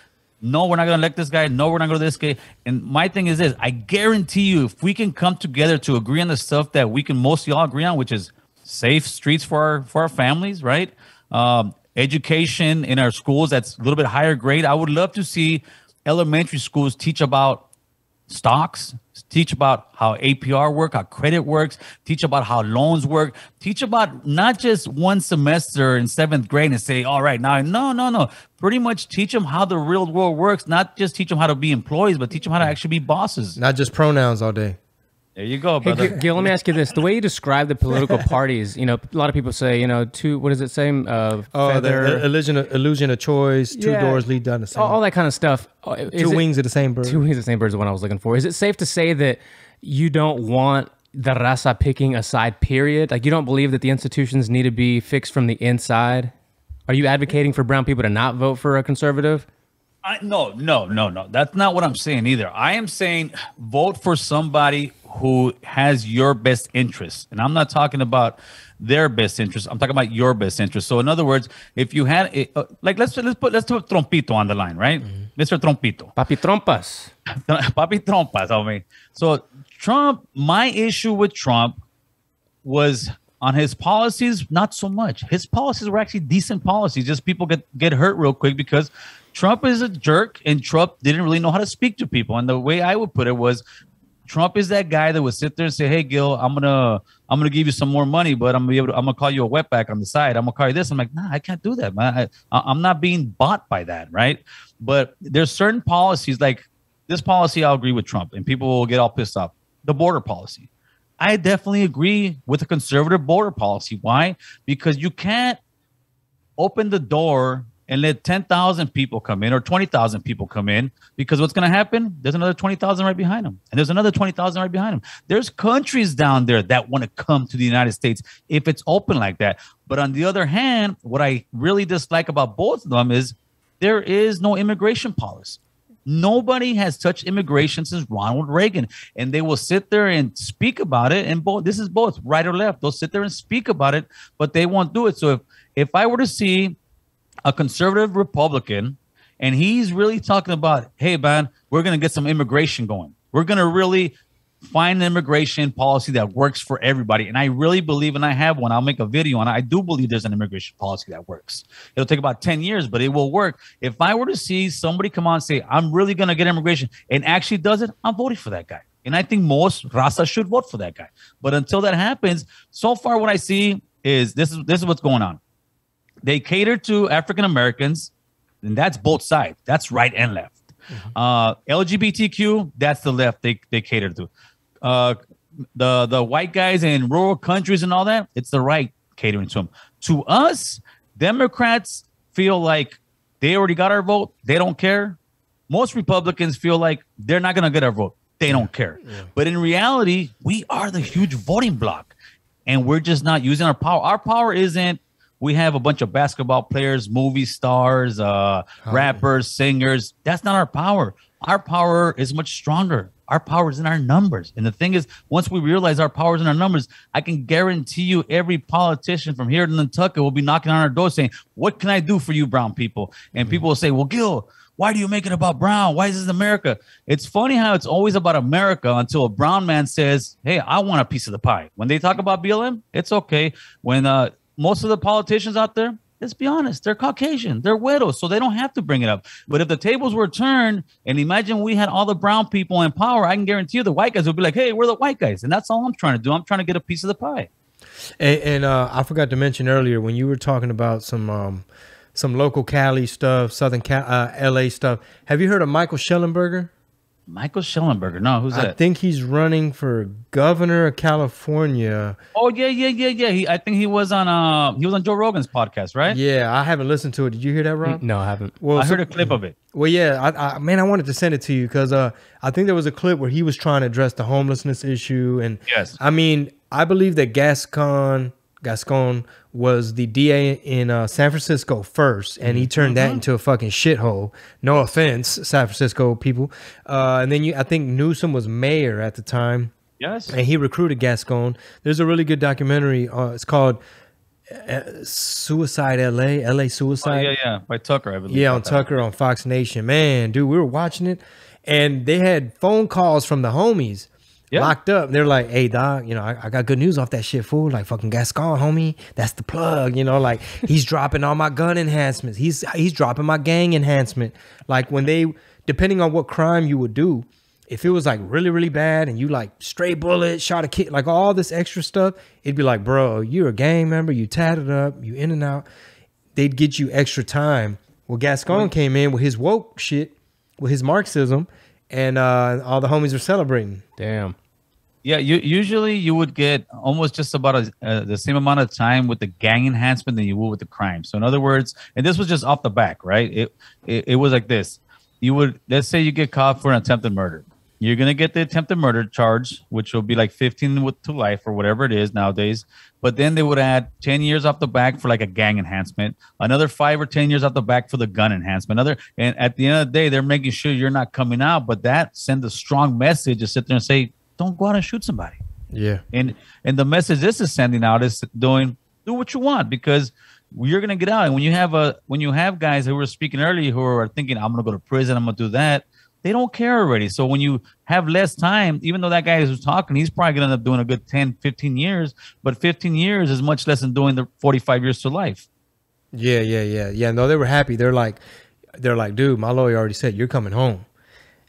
no, we're not going to elect this guy. No, we're not going to this guy. And my thing is this I guarantee you, if we can come together to agree on the stuff that we can mostly all agree on, which is safe streets for our, for our families, right? Um, education in our schools that's a little bit higher grade. I would love to see elementary schools teach about stocks, teach about how APR work, how credit works, teach about how loans work, teach about not just one semester in seventh grade and say, all right, now, no, no, no. Pretty much teach them how the real world works, not just teach them how to be employees, but teach them how to mm. actually be bosses. Not just pronouns all day. There you go, brother. Hey, Gil, let me ask you this: the way you describe the political parties, you know, a lot of people say, you know, two. What does it say? Uh, oh, feather, the illusion, of, illusion of choice. Two yeah, doors lead down the same. All, all that kind of stuff. Uh, is two it, wings of the same bird. Two wings of the same bird is the one I was looking for. Is it safe to say that you don't want the raza picking a side? Period. Like you don't believe that the institutions need to be fixed from the inside. Are you advocating for brown people to not vote for a conservative? I, no, no, no, no. That's not what I'm saying either. I am saying vote for somebody who has your best interest. And I'm not talking about their best interest. I'm talking about your best interest. So in other words, if you had a, uh, like let's let's put let's put Trompito on the line, right? Mm-hmm. Mr. Trompito. Papi Trompas. Papi Trompas, I mean. So Trump, my issue with Trump was on his policies, not so much. His policies were actually decent policies. Just people get get hurt real quick because Trump is a jerk and Trump didn't really know how to speak to people. And the way I would put it was Trump is that guy that would sit there and say, "Hey, Gil, I'm gonna I'm gonna give you some more money, but I'm gonna be able to, I'm gonna call you a wetback on the side. I'm gonna call you this." I'm like, "Nah, I can't do that, man. I, I'm not being bought by that, right?" But there's certain policies like this policy. I'll agree with Trump, and people will get all pissed off. The border policy. I definitely agree with a conservative border policy. Why? Because you can't open the door and let 10,000 people come in or 20,000 people come in because what's going to happen? There's another 20,000 right behind them. And there's another 20,000 right behind them. There's countries down there that want to come to the United States if it's open like that. But on the other hand, what I really dislike about both of them is there is no immigration policy. Nobody has touched immigration since Ronald Reagan, and they will sit there and speak about it. And both this is both right or left. They'll sit there and speak about it, but they won't do it. So if if I were to see a conservative Republican, and he's really talking about, hey, man, we're going to get some immigration going. We're going to really find an immigration policy that works for everybody. And I really believe, and I have one, I'll make a video on it. I do believe there's an immigration policy that works. It'll take about 10 years, but it will work. If I were to see somebody come on and say, I'm really going to get immigration and actually does it, I'm voting for that guy. And I think most Raza should vote for that guy. But until that happens, so far what I see is this is this is what's going on. They cater to African Americans, and that's both sides. That's right and left. Mm-hmm. Uh, LGBTQ, that's the left. They they cater to. Uh, the the white guys in rural countries and all that, it's the right catering to them. To us, Democrats feel like they already got our vote. They don't care. Most Republicans feel like they're not going to get our vote. They don't care. Yeah. But in reality, we are the huge voting block, and we're just not using our power. Our power isn't we have a bunch of basketball players, movie stars, uh, oh. rappers, singers. That's not our power. Our power is much stronger. Our power is in our numbers. And the thing is, once we realize our power is in our numbers, I can guarantee you every politician from here to Nantucket will be knocking on our door saying, What can I do for you, brown people? And mm-hmm. people will say, Well, Gil, why do you make it about brown? Why is this America? It's funny how it's always about America until a brown man says, Hey, I want a piece of the pie. When they talk about BLM, it's okay. When uh, most of the politicians out there, let's be honest, they're Caucasian, they're widows, so they don't have to bring it up. But if the tables were turned and imagine we had all the brown people in power, I can guarantee you the white guys would be like, hey, we're the white guys. And that's all I'm trying to do. I'm trying to get a piece of the pie. And, and uh, I forgot to mention earlier when you were talking about some um, some local Cali stuff, Southern Cal, uh, LA stuff. Have you heard of Michael Shellenberger? Michael Shellenberger. No, who's I that? I think he's running for governor of California. oh yeah, yeah, yeah, yeah. He, I think he was on uh he was on Joe Rogan's podcast, right? Yeah, I haven't listened to it. Did you hear that, Rob? No, I haven't. Well, I so- heard a clip of it. Well, yeah, I, I man, I wanted to send it to you because uh, I think there was a clip where he was trying to address the homelessness issue, and Yes. I mean, I believe that Gascon Gascon was the DA in uh, San Francisco first, and he turned that into a fucking shithole. No offense, San Francisco people. Uh, and then you, I think Newsom was mayor at the time Yes. and he recruited Gascon. There's a really good documentary. Uh, it's called uh, Suicide LA, LA Oh, Suicide. yeah, yeah. By Tucker, I believe. Yeah, on Tucker on Fox Nation. Man, dude, we were watching it, and they had phone calls from the homies Yeah. locked up. They're like, "Hey, dog, you know, I, I got good news off that shit, fool. Like, fucking Gascon, homie, that's the plug. You know, like he's dropping all my gun enhancements. He's he's dropping my gang enhancement. Like when they, depending on what crime you would do." If it was like really, really bad and you like stray bullet, shot a kid, like all this extra stuff, it'd be like, bro, you're a gang member, you tatted up, you in and out they'd get you extra time. Well, Gascon mm-hmm. came in with his woke shit, with his Marxism, and uh, all the homies were celebrating. Damn. Yeah, you usually you would get almost just about a, uh, the same amount of time with the gang enhancement than you would with the crime. So in other words, and this was just off the back, right? It, it it was like this: you would let's say you get caught for an attempted murder. You're gonna get the attempted murder charge, which will be like 15 with to life or whatever it is nowadays. But then they would add 10 years off the back for like a gang enhancement, another five or 10 years off the back for the gun enhancement. Another, and at the end of the day, they're making sure you're not coming out. But that sends a strong message to sit there and say, don't go out and shoot somebody Yeah, and and the message this is sending out is doing do what you want because you're gonna get out and when you have a when you have guys who were speaking earlier who are thinking i'm gonna go to prison i'm gonna do that they don't care already so when you have less time even though that guy who's talking he's probably gonna end up doing a good 10 15 years but 15 years is much less than doing the 45 years to life yeah, yeah, yeah, yeah. No, they were happy. They're like, they're like, dude, my lawyer already said you're coming home,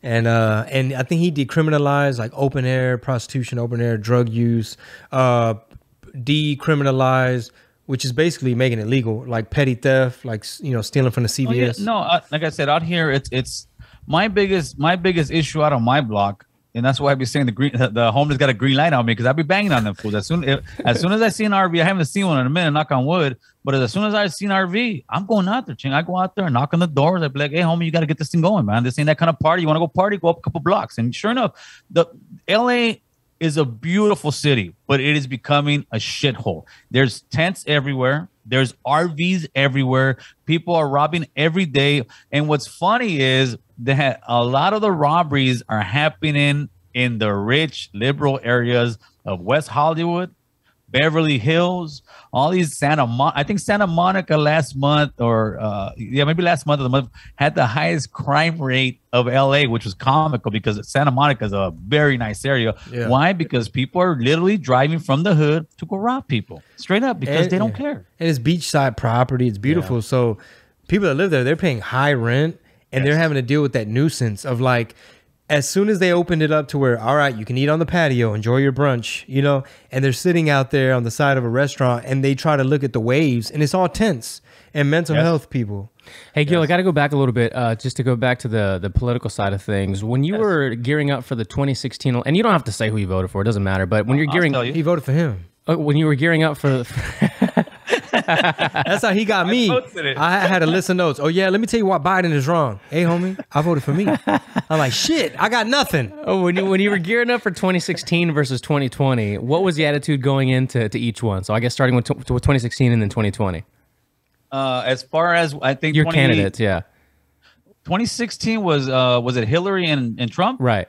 and uh, and I think he decriminalized like open air prostitution, open air drug use, uh, decriminalized. Which is basically making it legal, like petty theft, like you know, stealing from the Oh, yeah. CVS. No, uh, like I said, out here, it's it's my biggest my biggest issue out on my block, and that's why I be saying the green the homeless got a green light on me because I be banging on them fools. As soon if, as soon as I see an RV, I haven't seen one in a minute. Knock on wood, but as soon as I see an RV, I'm going out there. Ching. I go out there and knock on the doors. I be like, "Hey, homie, you got to get this thing going, man. This ain't that kind of party. You want to go party? Go up a couple blocks." And sure enough, the LA is a beautiful city, but it is becoming a shithole. There's tents everywhere. There's RVs everywhere. People are robbing every day. And what's funny is that a lot of the robberies are happening in the rich liberal areas of West Hollywood, Beverly Hills, all these Santa Mon- I think Santa Monica last month or uh, yeah, maybe last month or the month had the highest crime rate of LA, which was comical because Santa Monica is a very nice area. Yeah. Why? Because people are literally driving from the hood to go rob people straight up because And- they don't yeah. care. and it's beachside property. It's beautiful. So people that live there, they're paying high rent and they're having to deal with that nuisance of like, as soon as they opened it up to where, all right, you can eat on the patio, enjoy your brunch, you know, and they're sitting out there on the side of a restaurant and they try to look at the waves and it's all tense and mental Yes. health people. Hey, Gil, I got to go back a little bit, uh, just to go back to the the political side of things. When you were gearing up for the 2016, and you don't have to say who you voted for; it doesn't matter. But when you're gearing, you. He voted for him. uh, when you were gearing up for, That's how he got me. posted it. I had a list of notes. Oh yeah, let me tell you why Biden is wrong. Hey homie, I voted for me. I'm like shit. I got nothing. oh, when you when you were gearing up for 2016 versus 2020, what was the attitude going into to each one? So I guess starting with, tw- with 2016 and then 2020, Uh, as far as I think your 20 candidates, yeah, 2016 was uh was it Hillary and, and Trump? right.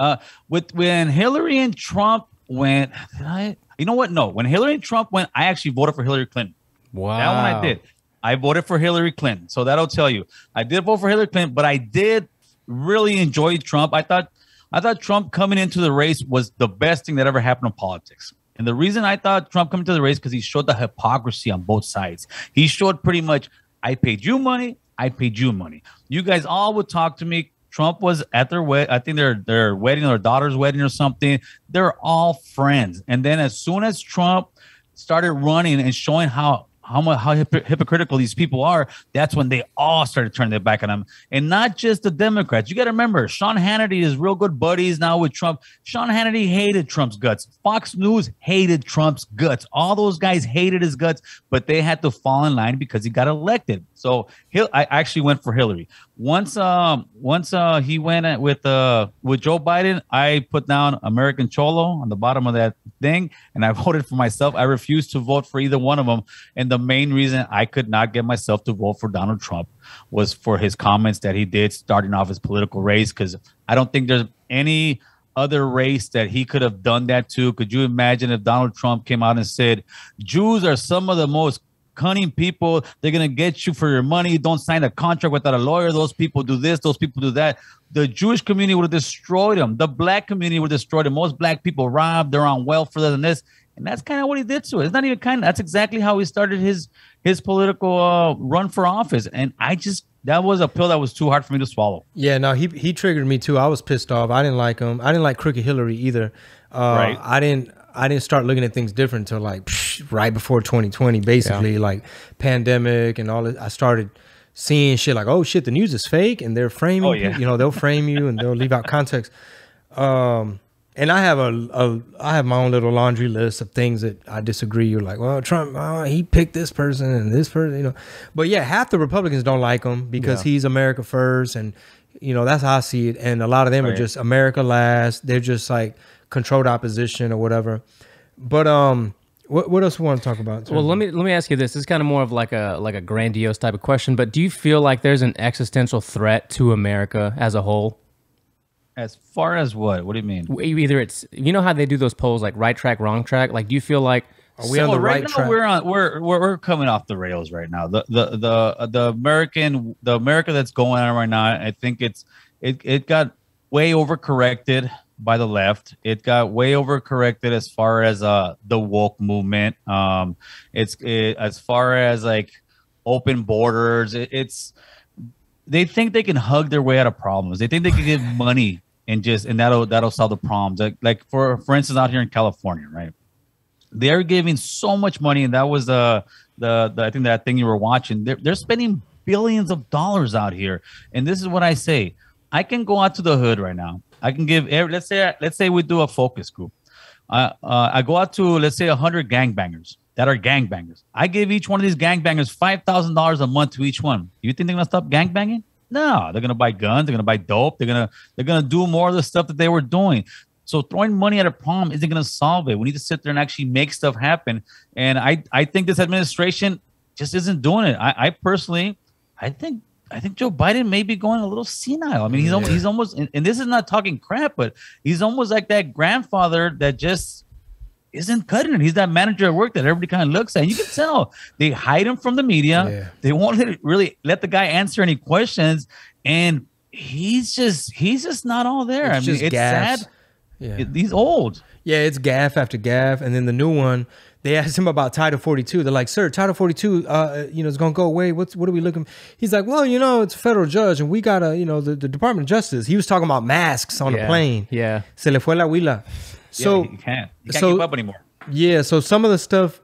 Uh, with when Hillary and Trump went, did I? You know what? No, when Hillary and Trump went, I actually voted for Hillary Clinton. Wow, That one I did. I voted for Hillary Clinton. So that'll tell you. I did vote for Hillary Clinton, but I did really enjoy Trump. I thought I thought Trump coming into the race was the best thing that ever happened in politics. And the reason I thought Trump coming to the race because he showed the hypocrisy on both sides. He showed pretty much, I paid you money, I paid you money. You guys all would talk to me. Trump was at their wedding. I think their their wedding, their daughter's wedding or something. They're all friends. And then as soon as Trump started running and showing how how much how hypo- hypocritical these people are, that's when they all started turning their back on him, and not just the Democrats. You got to remember, Sean Hannity is real good buddies now with Trump. Sean Hannity hated Trump's guts. Fox News hated Trump's guts. All those guys hated his guts, but they had to fall in line because he got elected. So I actually went for Hillary. Once, um, once uh, he went with uh with Joe Biden, I put down American Cholo on the bottom of that thing, and I voted for myself. I refused to vote for either one of them, and the main reason I could not get myself to vote for Donald Trump was for his comments that he did starting off his political race. Because I don't think there's any other race that he could have done that to. Could you imagine if Donald Trump came out and said, Jews are some of the most cunning people. They're gonna get you for your money. Don't sign a contract without a lawyer. Those people do this. Those people do that. The Jewish community would have destroyed them. The black community would have destroyed them. Most black people robbed. They're on welfare than this, and that's kind of what he did to it. It's not even kind of. That's exactly how he started his his political uh, run for office. And I just that was a pill that was too hard for me to swallow. Yeah, no, he he triggered me too. I was pissed off. I didn't like him. I didn't like Crooked Hillary either. Uh, Right. I didn't. I didn't start looking at things different until like psh, right before 2020, basically like pandemic and all. That. I started seeing shit like, oh shit, the news is fake, and they're framing. Oh, yeah. You know, they'll frame you and they'll leave out context. Um, and I have a, a I have my own little laundry list of things that I disagree. You're like, well, Trump, uh, he picked this person and this person, you know. But yeah, half the Republicans don't like him because Yeah. he's America first, and you know that's how I see it. And a lot of them are just America last. They're just like controlled opposition or whatever. But um, what what else we want to talk about? Well, let me let me ask you this. This is kind of more of like a like a grandiose type of question, but do you feel like there's an existential threat to America as a whole? As far as what? What do you mean? Either it's you know how they do those polls like right track, wrong track. Like, do you feel like Are we on the right, right now track? we're on we're, we're we're coming off the rails right now. The the the the American the America that's going on right now, I think it's it it got way overcorrected by the left. It got way overcorrected as far as uh the woke movement. Um it's it, as far as like open borders, it, it's they think they can hug their way out of problems. They think they can give money and just and that'll that'll solve the problems. Like like for for instance out here in California, right? they're giving so much money, and that was the the, the I think that thing you were watching. They're they're spending billions of dollars out here, and this is what I say: I can go out to the hood right now. I can give let's say let's say we do a focus group. Uh, uh, I go out to let's say hundred gangbangers that are gangbangers. I give each one of these gangbangers five thousand dollars a month to each one. You think they're gonna stop gangbanging? No, they're gonna buy guns. They're gonna buy dope. They're gonna they're gonna do more of the stuff that they were doing. So throwing money at a problem isn't to solve it. We need to sit there and actually make stuff happen. And I, I think this administration just isn't doing it. I, I personally, I think, I think Joe Biden may be going a little senile. I mean, he's almost, he's almost, and, and this is not talking crap, but he's almost like that grandfather that just isn't cutting it. He's that manager at work that everybody kind of looks at. And you can tell they hide him from the media. Yeah. They won't let- really let the guy answer any questions, and he's just, he's just not all there. It's I mean, just it's sad. Yeah. It- he's old. Yeah, it's gaff after gaff, and then the new one. They asked him about Title 42. They're like, "Sir, Title 42, uh, you know, is gonna go away. What's what are we looking?" He's like, "Well, you know, it's a federal judge, and we gotta, you know, the, the Department of Justice." He was talking about masks on yeah, the plane. Yeah. Se le fue la huila. So yeah, you can't. You can't so- keep up anymore. yeah, so some of the stuff,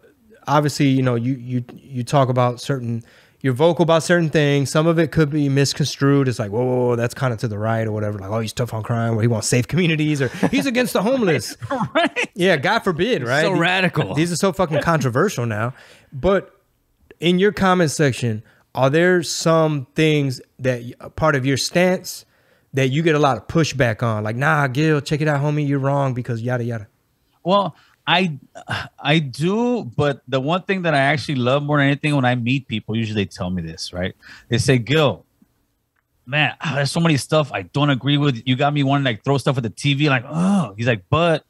obviously, you know, you you you talk about certain, you're vocal about certain things. Some of it could be misconstrued. It's like, whoa, whoa, whoa that's kind of to the right or whatever. Like, oh, he's tough on crime, or he wants safe communities, or he's against the homeless. right. Yeah, God forbid, right? So These- radical. These are so fucking controversial now. But in your comment section, are there some things that part of your stance that you get a lot of pushback on? Like, nah, Gil, check it out, homie, you're wrong because yada yada. Well, I I do, but the one thing that I actually love more than anything when I meet people, usually they tell me this, right? They say, Gil, man, ah, there's so many stuff I don't agree with. You got me wanting to like throw stuff at the TV, like, oh, he's like, but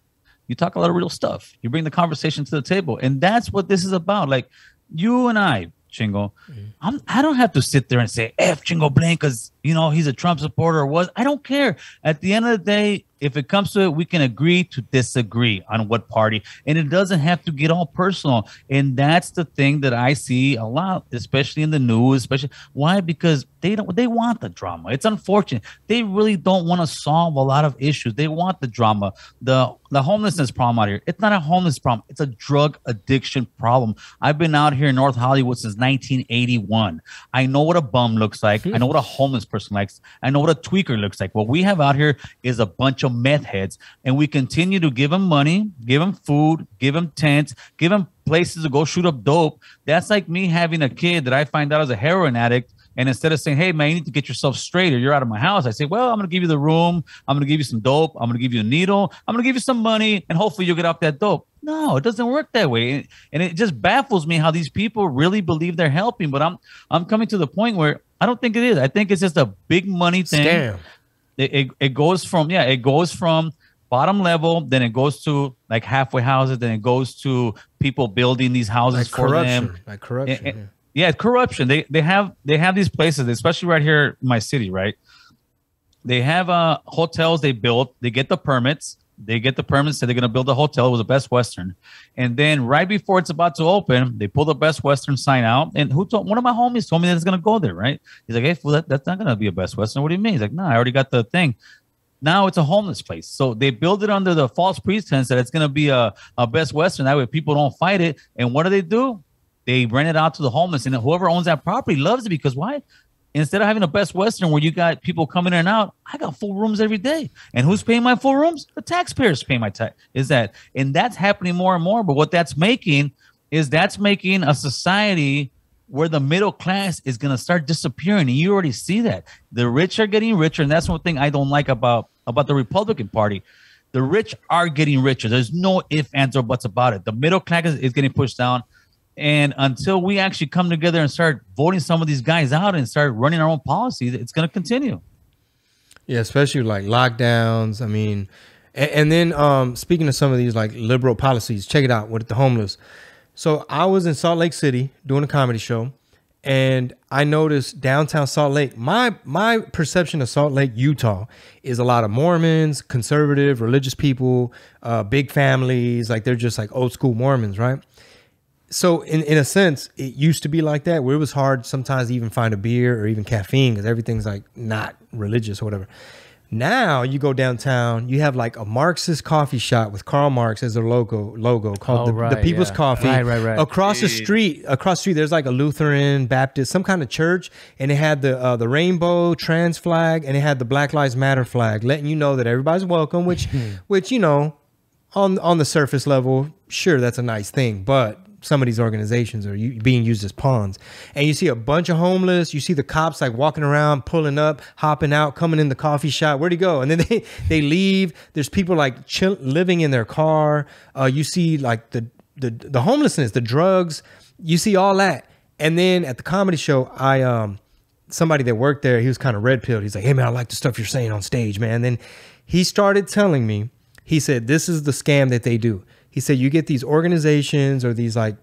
you talk a lot of real stuff. You bring the conversation to the table, and that's what this is about. Like you and I, Chingo, I'm I don't have to sit there and say F Chingo Bling because you know he's a Trump supporter or was. I don't care. At the end of the day, if it comes to it, we can agree to disagree on what party, and it doesn't have to get all personal. And that's the thing that I see a lot, especially in the news. Especially why? Because they don't they want the drama. It's unfortunate. They really don't want to solve a lot of issues. They want the drama. The the homelessness problem out here. It's not a homeless problem. It's a drug addiction problem. I've been out here in North Hollywood since 1981. I know what a bum looks like. I know what a hmm. homeless person likes. I know what a tweaker looks like. What we have out here is a bunch of meth heads, and we continue to give them money, give them food, give them tents, give them places to go shoot up dope. That's like me having a kid that I find out as a heroin addict and instead of saying, hey, man, you need to get yourself straight or you're out of my house, I say, well, I'm going to give you the room. I'm going to give you some dope. I'm going to give you a needle. I'm going to give you some money and hopefully you'll get off that dope. No, it doesn't work that way. And it just baffles me how these people really believe they're helping. But I'm I'm coming to the point where I don't think it is. I think it's just a big money thing. Scam. It, it, it goes from, yeah, it goes from bottom level, then it goes to like halfway houses, then it goes to people building these houses Like for corruption. them. Like corruption. And- yeah. Yeah corruption. They they have they have these places especially right here in my city right? They have uh hotels they built. They get the permits. They get the permits so they're going to build a hotel. It was a best western. And then right before it's about to open they pull the best western sign out. And who told one of my homies told me that it's going to go there right? He's like hey fool, that, that's not going to be a best western. What do you mean? He's like no i already got the thing. Now it's a homeless place. So they build it under the false pretense that it's going to be a, a Best Western. That way people don't fight it. And what do they do? They rent it out to the homeless. And whoever owns that property loves it because why? Instead of having a Best Western where you got people coming in and out, I got full rooms every day. And who's paying my full rooms? The taxpayers pay my tax. Is that? And that's happening more and more. But what that's making is that's making a society where the middle class is going to start disappearing and you already see that the rich are getting richer and that's one thing i don't like about about the republican party the rich are getting richer there's no if ands or buts about it the middle class is, is getting pushed down and until we actually come together and start voting some of these guys out and start running our own policies it's going to continue Yeah, especially like lockdowns. I mean, and, and then um, speaking of some of these like liberal policies, check it out with the homeless. So I was in Salt Lake City doing a comedy show, and I noticed downtown Salt Lake. My my perception of Salt Lake, Utah, is a lot of Mormons, conservative, religious people, uh, big families. Like they're just like old school Mormons, right? So in, in a sense it used to be like that where it was hard sometimes to even find a beer or even caffeine because everything's like not religious or whatever now you go downtown you have like a marxist coffee shop with karl marx as their logo logo called Oh, the, right, the people's yeah. coffee Right, right, right. across the street across the street there's like a lutheran baptist some kind of church and it had the uh, the rainbow trans flag and it had the black lives matter flag letting you know that everybody's welcome which which you know on on the surface level, sure, that's a nice thing, but some of these organizations are being used as pawns. And you see a bunch of homeless. You see the cops like walking around, pulling up, hopping out, coming in the coffee shop. Where'd he go? And then they they leave. There's people like chill, living in their car. Uh, you see like the the the homelessness, the drugs. You see all that. And then at the comedy show, I um somebody that worked there, he was kind of red pilled. He's like, "Hey man, I like the stuff you're saying on stage, man." Then he started telling me. He said, "This is the scam that they do." He said, "You get these organizations or these like,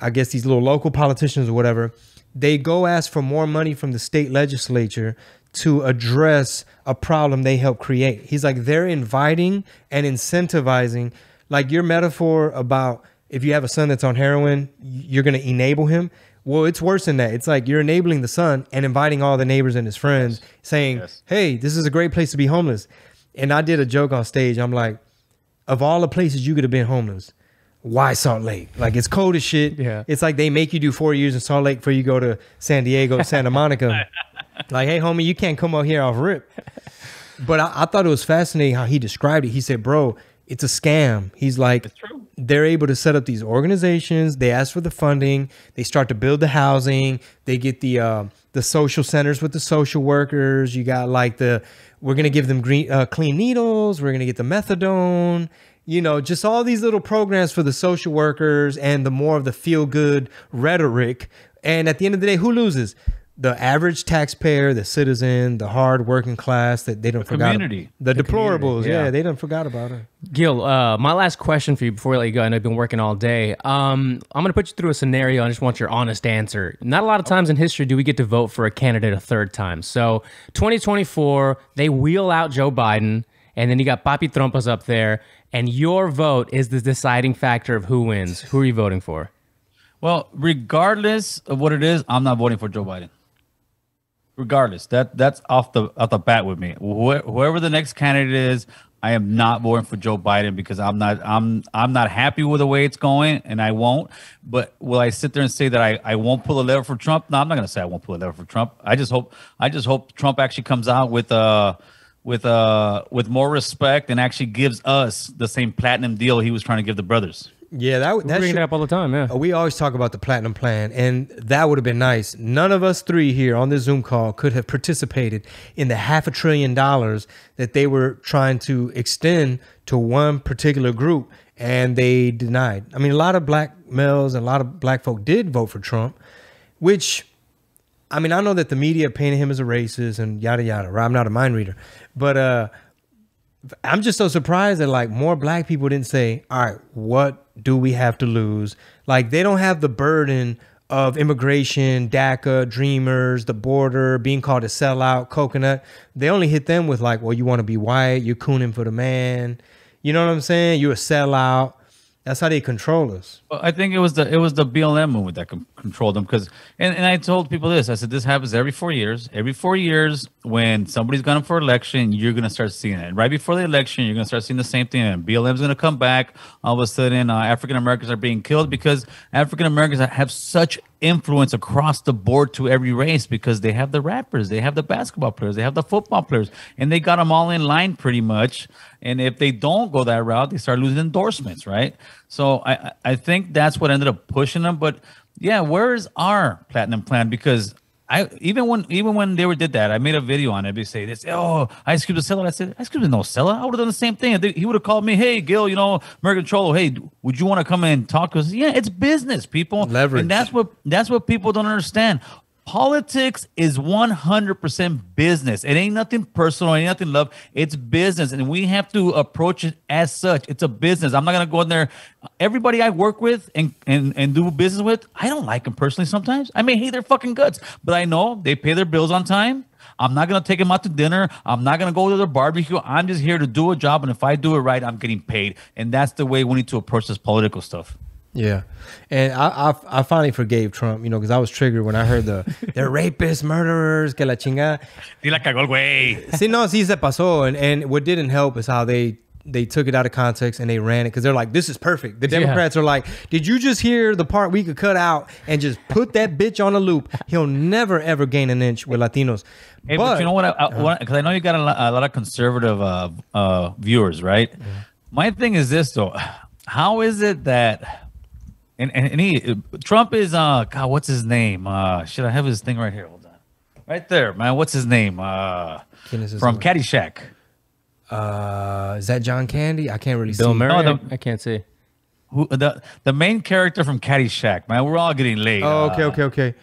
I guess these little local politicians or whatever. They go ask for more money from the state legislature to address a problem they help create." He's like, "They're inviting and incentivizing, like your metaphor about." If you have a son that's on heroin, you're going to enable him. Well, it's worse than that. It's like you're enabling the son and inviting all the neighbors and his friends, saying, Yes. "Hey, this is a great place to be homeless." And I did a joke on stage. I'm like, "Of all the places you could have been homeless, why Salt Lake? Like it's cold as shit. Yeah. It's like they make you do four years in Salt Lake before you go to San Diego, Santa Monica. like, hey, homie, you can't come out here off rip." But I, I thought it was fascinating how he described it. He said, "Bro, it's a scam." He's like. They're able to set up these organizations. They ask for the funding. They start to build the housing. They get the uh, the social centers with the social workers. You got like the we're gonna give them green uh, clean needles. We're gonna get the methadone. You know, just all these little programs for the social workers and the more of the feel good rhetoric. And at the end of the day, who loses? The average taxpayer, the citizen, the hard working class that they don't forgot. community. The, The community, deplorables, yeah. yeah. they don't forgot about it. Gil, uh, my last question for you before I let you go. I know you've been working all day. Um, I'm going to put you through a scenario. I just want your honest answer. Not a lot of times in history do we get to vote for a candidate a third time. So 2024, they wheel out Joe Biden, and then you got Papi Trompas up there, and your vote is the deciding factor of who wins. Who are you voting for? Well, regardless of what it is, I'm not voting for Joe Biden. Regardless, that that's off the off the bat with me. Wh- whoever the next candidate is, I am not voting for Joe Biden because I'm not I'm I'm not happy with the way it's going, and I won't. But will I sit there and say that I, I won't pull a lever for Trump? No, I'm not going to say I won't pull a lever for Trump. I just hope I just hope Trump actually comes out with uh with uh with more respect and actually gives us the same platinum deal he was trying to give the brothers. Yeah, that We that bring should, it up all the time, yeah. Uh, We always talk about the platinum plan, and that would have been nice. None of us three here on this Zoom call could have participated in the half a trillion dollars that they were trying to extend to one particular group, and they denied. I mean, a lot of black males and a lot of black folk did vote for Trump, which I mean, I know that the media painted him as a racist and yada yada. Right? I'm not a mind reader, but uh, I'm just so surprised that like more black people didn't say, "All right, what do we have to lose?" Like they don't have the burden of immigration, DACA, Dreamers, the border, being called a sellout, coconut. They only hit them with like, "Well, you want to be white, you're cooning for the man." You know what I'm saying? You're a sellout. That's how they control us. Well, I think it was the it was the BLM movement that con- controlled them because and, and I told people this I said this happens every four years. Every four years when somebody's going for election you're gonna start seeing it. Right before the election you're gonna start seeing the same thing and BLM's gonna come back. All of a sudden uh, African Americans are being killed because African Americans have such influence across the board to every race because they have the rappers they have the basketball players they have the football players and they got them all in line pretty much and if they don't go that route they start losing endorsements right? So I- I think that's what ended up pushing them. But yeah, where is our platinum plan? Because I even when even when they were did that, I made a video on it. They say this, oh, Ice Cube's a seller. I said, Ice Cube's no seller. I would have done the same thing. He would have called me, hey, Gil, you know, American Cholo, hey, would you want to come and talk to us? Yeah, it's business, people. Leverage. And that's what that's what people don't understand. Politics is 100% business. It ain't nothing personal, ain't nothing love. It's business. And we have to approach it as such. It's a business. I'm not going to go in there. Everybody I work with and, and, and do business with, I don't like them personally sometimes. I may hate their fucking guts, but I know they pay their bills on time. I'm not going to take them out to dinner. I'm not going to go to their barbecue. I'm just here to do a job. And if I do it right, I'm getting paid. And that's the way we need to approach this political stuff. Yeah, and I I, I finally forgave Trump, you know, because I was triggered when I heard the they're rapists, murderers, que la chingada. Y la cagó el güey. See, no, sí se pasó, and and what didn't help is how they they took it out of context and they ran it because they're like, this is perfect. The Yeah. Democrats are like, did you just hear the part we could cut out and just put that bitch on a loop? He'll never ever gain an inch with Latinos. Hey, but, you know what? Uh-huh. Because I, know you got a lot, a lot of conservative uh, uh, viewers, right? My thing is this though: how is it that and and, and he Trump is uh God, what's his name? Uh, should I have his thing right here? Hold on, right there, man. What's his name? Uh, ¿Quién es ese from güey? Caddyshack. Uh, is that John Candy? I can't really Bill see. Murray? No, the- I can't see. Who the the main character from Caddyshack? Man, we're all getting late. Oh, okay, Uh, okay, okay.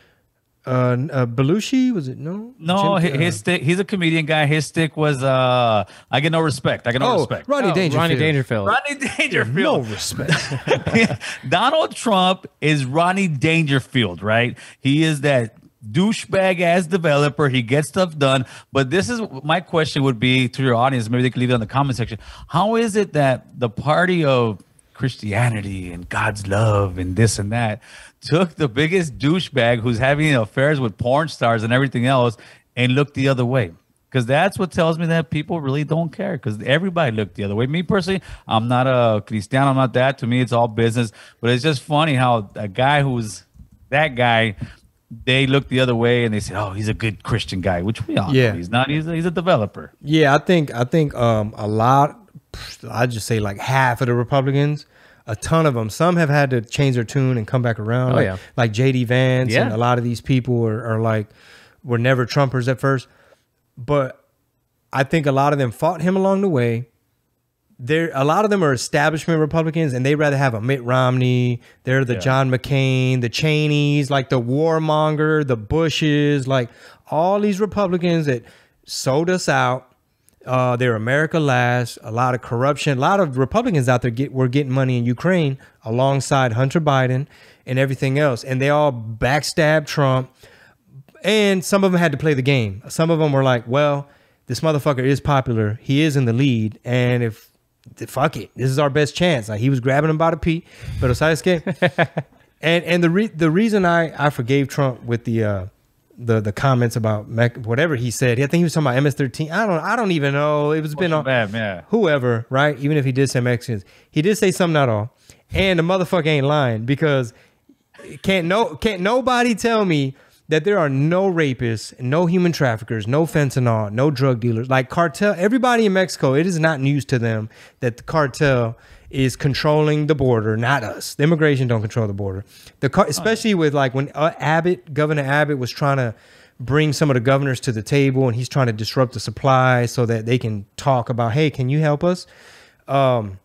Uh, uh, Belushi was it? No, No, Jim- his, his stick. He's a comedian guy. His stick was uh, I get no respect. I get no oh, respect. Ronnie Oh, Dangerfield. Ronnie Dangerfield. Rodney Dangerfield. No respect. Donald Trump is Ronnie Dangerfield, right? He is that douchebag ass developer. He gets stuff done. But this is my question would be to your audience. Maybe they can leave it in the comment section. How is it that the party of Christianity and God's love and this and that took the biggest douchebag who's having affairs with porn stars and everything else and looked the other way? Because that's what tells me that people really don't care. Because everybody looked the other way. Me personally, I'm not a Christian. I'm not that. To me, it's all business. But it's just funny how a guy who's that guy, they look the other way and they say, "Oh, he's a good Christian guy," which we all Yeah. know he's not. He's a, he's a developer. Yeah, I think I think um a lot. I just say like half of the Republicans, a ton of them. Some have had to change their tune and come back around. Oh, like, yeah. like JD Vance and a lot of these people are, are like were never Trumpers at first, but I think a lot of them fought him along the way. There, a lot of them are establishment Republicans, and they rather have a Mitt Romney. They're the Yeah. John McCain, the Cheneys, like the warmonger, the Bushes, like all these Republicans that sold us out. Uh, they're America last. A lot of corruption. A lot of Republicans out there get were getting money in Ukraine alongside Hunter Biden and everything else, and they all backstabbed Trump. And some of them had to play the game. Some of them were like, "Well, this motherfucker is popular. He is in the lead, and if fuck it, this is our best chance. Like he was grabbing him by the pee, but Sasuke. and and the re- the reason I I forgave Trump with the uh the the comments about Mech, whatever he said. I think he was talking about MS13. I don't I don't even know. It was been on yeah. whoever, right? Even if he did say Mexicans, he did say something at all. And the motherfucker ain't lying because can't no can't nobody tell me that there are no rapists, no human traffickers, no fentanyl, no drug dealers. Like cartel, everybody in Mexico, it is not news to them that the cartel is controlling the border, not us. The immigration don't control the border. The car, especially with like when uh, Abbott, Governor Abbott, was trying to bring some of the governors to the table, and he's trying to disrupt the supply so that they can talk about, hey, can you help us? Um,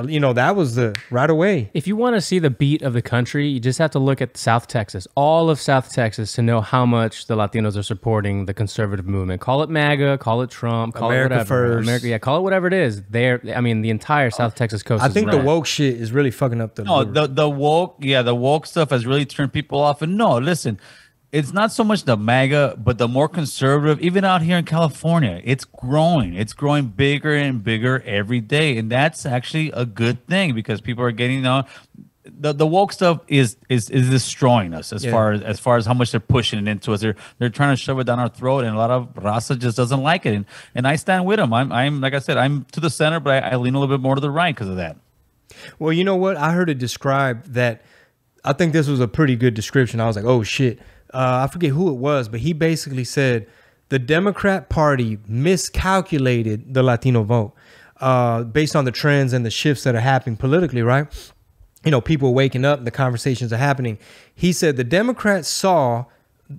Uh, you know, that was the right away. If you want to see the beat of the country, you just have to look at South Texas, all of South Texas, to know how much the Latinos are supporting the conservative movement. Call it MAGA, call it Trump, call America it whatever. first. America, yeah, call it whatever it is. There, I mean, the entire South Texas coast. I is think the red. woke shit is really fucking up the. No, the the woke, yeah, the woke stuff has really turned people off. And no, listen, it's not so much the MAGA, but the more conservative, even out here in California, it's growing. It's growing bigger and bigger every day, and that's actually a good thing because people are getting, you know, the, the woke stuff is is is destroying us as Yeah. far as as far as how much they're pushing it into us. They're they're trying to shove it down our throat, and a lot of Raza just doesn't like it. And and I stand with them. I'm I'm like I said, I'm to the center, but I, I lean a little bit more to the right because of that. Well, you know what? I heard it described that. I think this was a pretty good description. I was like, oh shit. Uh, I forget who it was, but he basically said the Democrat Party miscalculated the Latino vote uh, based on the trends and the shifts that are happening politically, right? You know, people waking up, the conversations are happening. He said the Democrats saw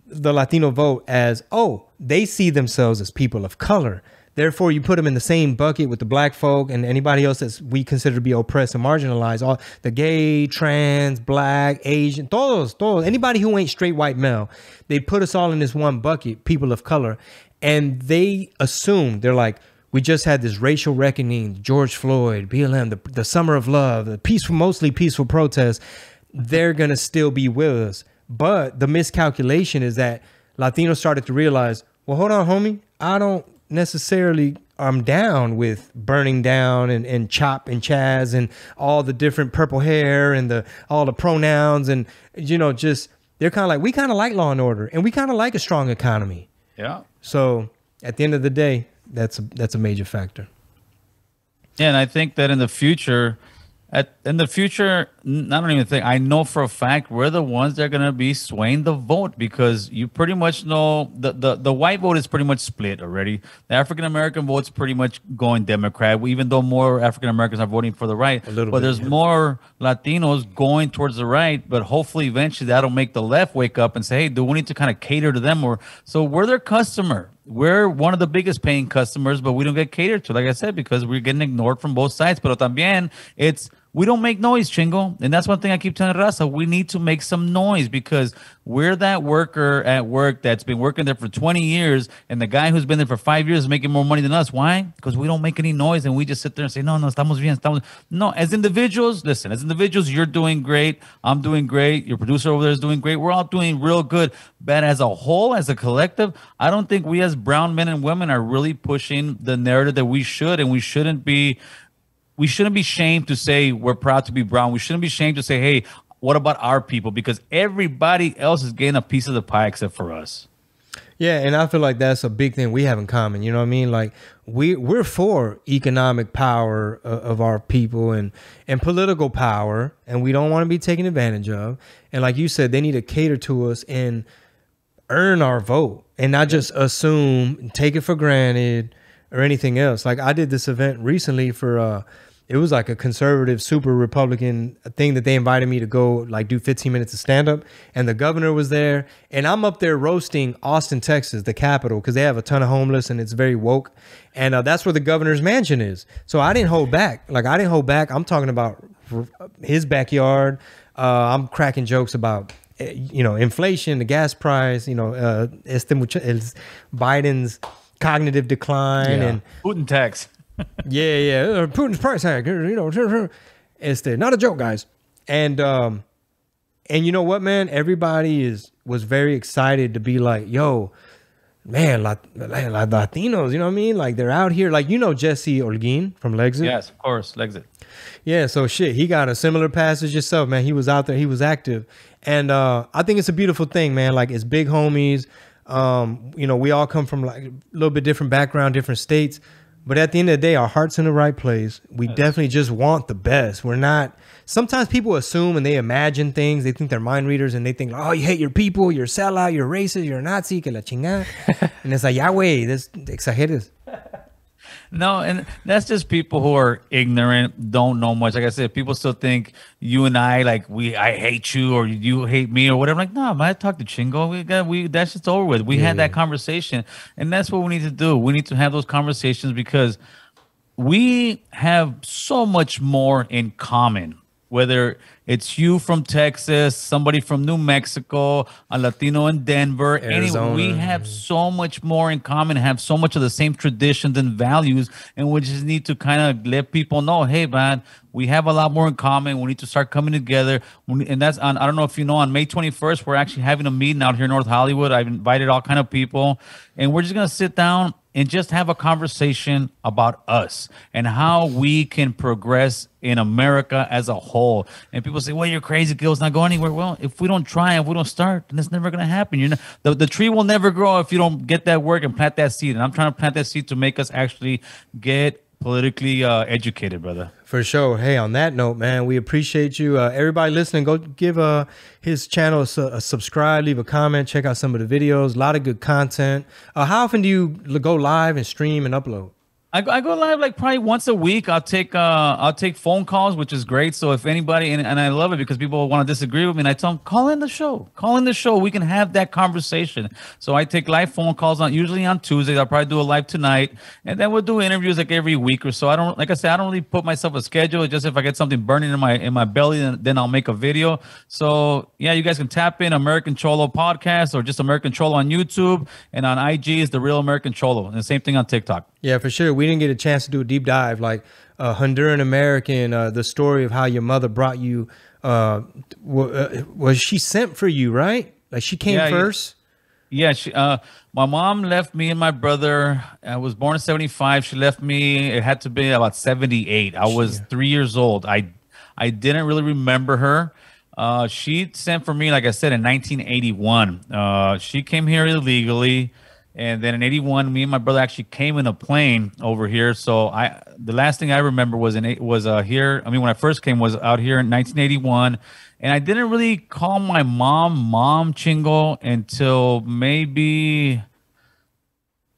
the Latino vote as, oh, they see themselves as people of color. Therefore, you put them in the same bucket with the black folk and anybody else that we consider to be oppressed and marginalized. All the gay, trans, black, Asian, todos, todos, anybody who ain't straight white male, they put us all in this one bucket, people of color, and they assume they're like, we just had this racial reckoning, George Floyd, BLM, the, the summer of love, the peaceful, mostly peaceful protests. They're gonna still be with us. But the miscalculation is that Latinos started to realize, well, hold on, homie, I don't necessarily I'm down with burning down and, and CHOP and CHAZ and all the different purple hair and the all the pronouns and you know just they're kind of like we kind of like law and order and we kind of like a strong economy. Yeah. So at the end of the day, that's a that's a major factor. Yeah, and I think that in the future, at in the future, I don't even think I know for a fact we're the ones that are gonna be swaying the vote because you pretty much know the the, the white vote is pretty much split already. The African American vote's pretty much going Democrat, even though more African Americans are voting for the right. little but bit, there's yeah. more Latinos going towards the right, but hopefully eventually that'll make the left wake up and say, hey, do we need to kind of cater to them or so we're their customer. We're one of the biggest paying customers, but we don't get catered to, like I said, because we're getting ignored from both sides. But también it's we don't make noise, chingo. And that's one thing I keep telling Raza. We need to make some noise because we're that worker at work that's been working there for 20 years, and the guy who's been there for five years is making more money than us. Why? Because we don't make any noise and we just sit there and say, no, no, estamos bien, estamos. No, as individuals, listen, as individuals, you're doing great. I'm doing great. Your producer over there is doing great. We're all doing real good. But as a whole, as a collective, I don't think we as brown men and women are really pushing the narrative that we should, and we shouldn't be we shouldn't be shamed to say we're proud to be brown. We shouldn't be shamed to say, hey, what about our people? Because everybody else is getting a piece of the pie except for us. Yeah, and I feel like that's a big thing we have in common. You know what I mean? Like we we're for economic power of, of our people and and political power, and we don't want to be taken advantage of. And like you said, they need to cater to us and earn our vote, and not just assume, take it for granted, or anything else. Like I did this event recently for uh it was like a conservative super republican thing that they invited me to go like do 15 minutes of stand up and the governor was there and i'm up there roasting austin texas the capital because they have a ton of homeless and it's very woke and uh, that's where the governor's mansion is so i didn't hold back like i didn't hold back i'm talking about his backyard uh, i'm cracking jokes about eh, you know inflation the gas price you know uh, este mucha- es biden's cognitive decline Yeah. and Putin tax. Yeah, yeah. uh, Putin's price hike, you know, it's the, not a joke, guys. And um, and you know what, man? Everybody is was very excited to be like, yo, man, Lat- like Latinos, you know what I mean? Like they're out here, like you know Jesse Olguin from Lexit. Yes, of course, Lexit. Yeah, so shit, he got a similar passage yourself, man. He was out there, he was active. And uh I think it's a beautiful thing, man. Like it's big homies. Um, you know, we all come from like a little bit different background, different states. But at the end of the day, our heart's in the right place. We definitely just want the best. We're not sometimes people assume and they imagine things. They think they're mind readers and they think, oh, you hate your people, you're a sellout, you're racist, you're a Nazi, que la chingada. and it's like, yeah, way, this exageras. No, and that's just people who are ignorant, don't know much. Like I said, people still think you and I like we I hate you or you hate me or whatever. like, no, man, I talked to Chingo. We got we that's just over with. We had that conversation, and that's what we need to do. We need to have those conversations because we have so much more in common. Whether it's you from Texas, somebody from New Mexico, a Latino in Denver, Arizona. we have so much more in common, have so much of the same traditions and values, and we just need to kind of let people know, hey, man, we have a lot more in common. We need to start coming together. And that's on, I don't know if you know, on May 21st, we're actually having a meeting out here in North Hollywood. I've invited all kind of people, and we're just gonna sit down and just have a conversation about us and how we can progress in America as a whole. And people say, "Well, you're crazy. It's not going anywhere." Well, if we don't try, if we don't start, then it's never going to happen. You know, the, the tree will never grow if you don't get that work and plant that seed. And I'm trying to plant that seed to make us actually get politically uh, educated, brother. For sure. Hey, on that note, man, we appreciate you. Uh, everybody listening, go give uh, his channel a, a subscribe, leave a comment, check out some of the videos. A lot of good content. Uh, how often do you go live and stream and upload? I, go- I go live like probably once a week. I'll take uh I'll take phone calls, which is great. So if anybody and, and I love it because people want to disagree with me, and I tell them call in the show, call in the show. We can have that conversation. So I take live phone calls on usually on Tuesdays. I'll probably do a live tonight, and then we'll do interviews like every week or so. I don't like I said I don't really put myself a schedule. Just if I get something burning in my in my belly, then, then I'll make a video. So yeah, you guys can tap in American Cholo podcast or just American Cholo on YouTube, and on IG is the Real American Cholo, and the same thing on TikTok. Yeah, for sure. We didn't get a chance to do a deep dive like uh, Honduran American, uh, the story of how your mother brought you. Uh, uh, was she sent for you, right? Like she came Yeah, yeah. first? Yeah, she, uh, my mom left me and my brother. I was born in '75. She left me. It had to be about '78. I was three years old. I, I didn't really remember her. Uh, she sent for me, like I said, in 1981. Uh, she came here illegally, and then in '81, me and my brother actually came in a plane over here. So I, the last thing I remember was in was uh here. I mean, when I first came was out here in 1981 and I didn't really call my mom mom Chingo until maybe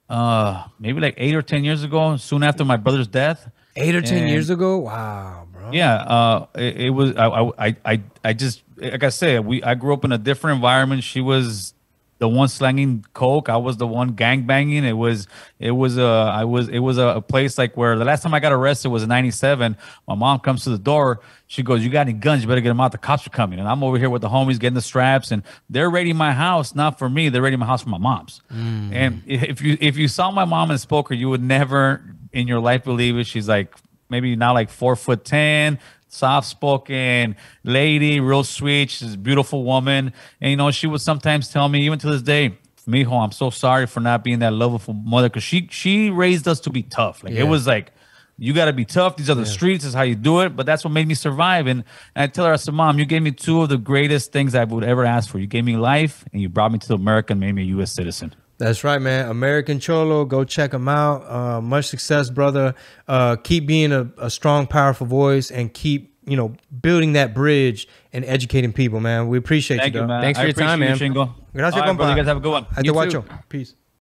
uh maybe like eight or ten years ago, soon after my brother's death. Eight or ten And- years ago? Wow, bro. Yeah, uh, it, it was. I, I, I, I just like I said, we. I grew up in a different environment. She was the one slanging coke. I was the one gang banging. It was. It was a. I was. It was a, a place like where the last time I got arrested was in '97. My mom comes to the door. She goes, "You got any guns? You better get them out. The cops are coming." And I'm over here with the homies getting the straps, and they're raiding my house. Not for me. They're raiding my house for my mom's. Mm. And if you if you saw my mom and spoke her, you would never in your life believe it. She's like maybe now like four foot ten, soft spoken lady, real sweet. She's a beautiful woman. And you know, she would sometimes tell me, even to this day, Mijo, I'm so sorry for not being that lovable mother because she she raised us to be tough. Like Yeah. it was like you got to be tough. These are the streets. This is how you do it. But that's what made me survive. And, and I tell her, I said, Mom, you gave me two of the greatest things I would ever ask for. You gave me life, and you brought me to America and made me a U.S. citizen. That's right, man. American Cholo, go check him out. Uh, much success, brother. Uh, keep being a, a strong, powerful voice, and keep you know building that bridge and educating people, man. We appreciate Thank you, you, man. Thanks I for your time, man. you, Chingo. Gracias, All right, brother. compa. You guys have a good one. Ahí You guacho. Peace.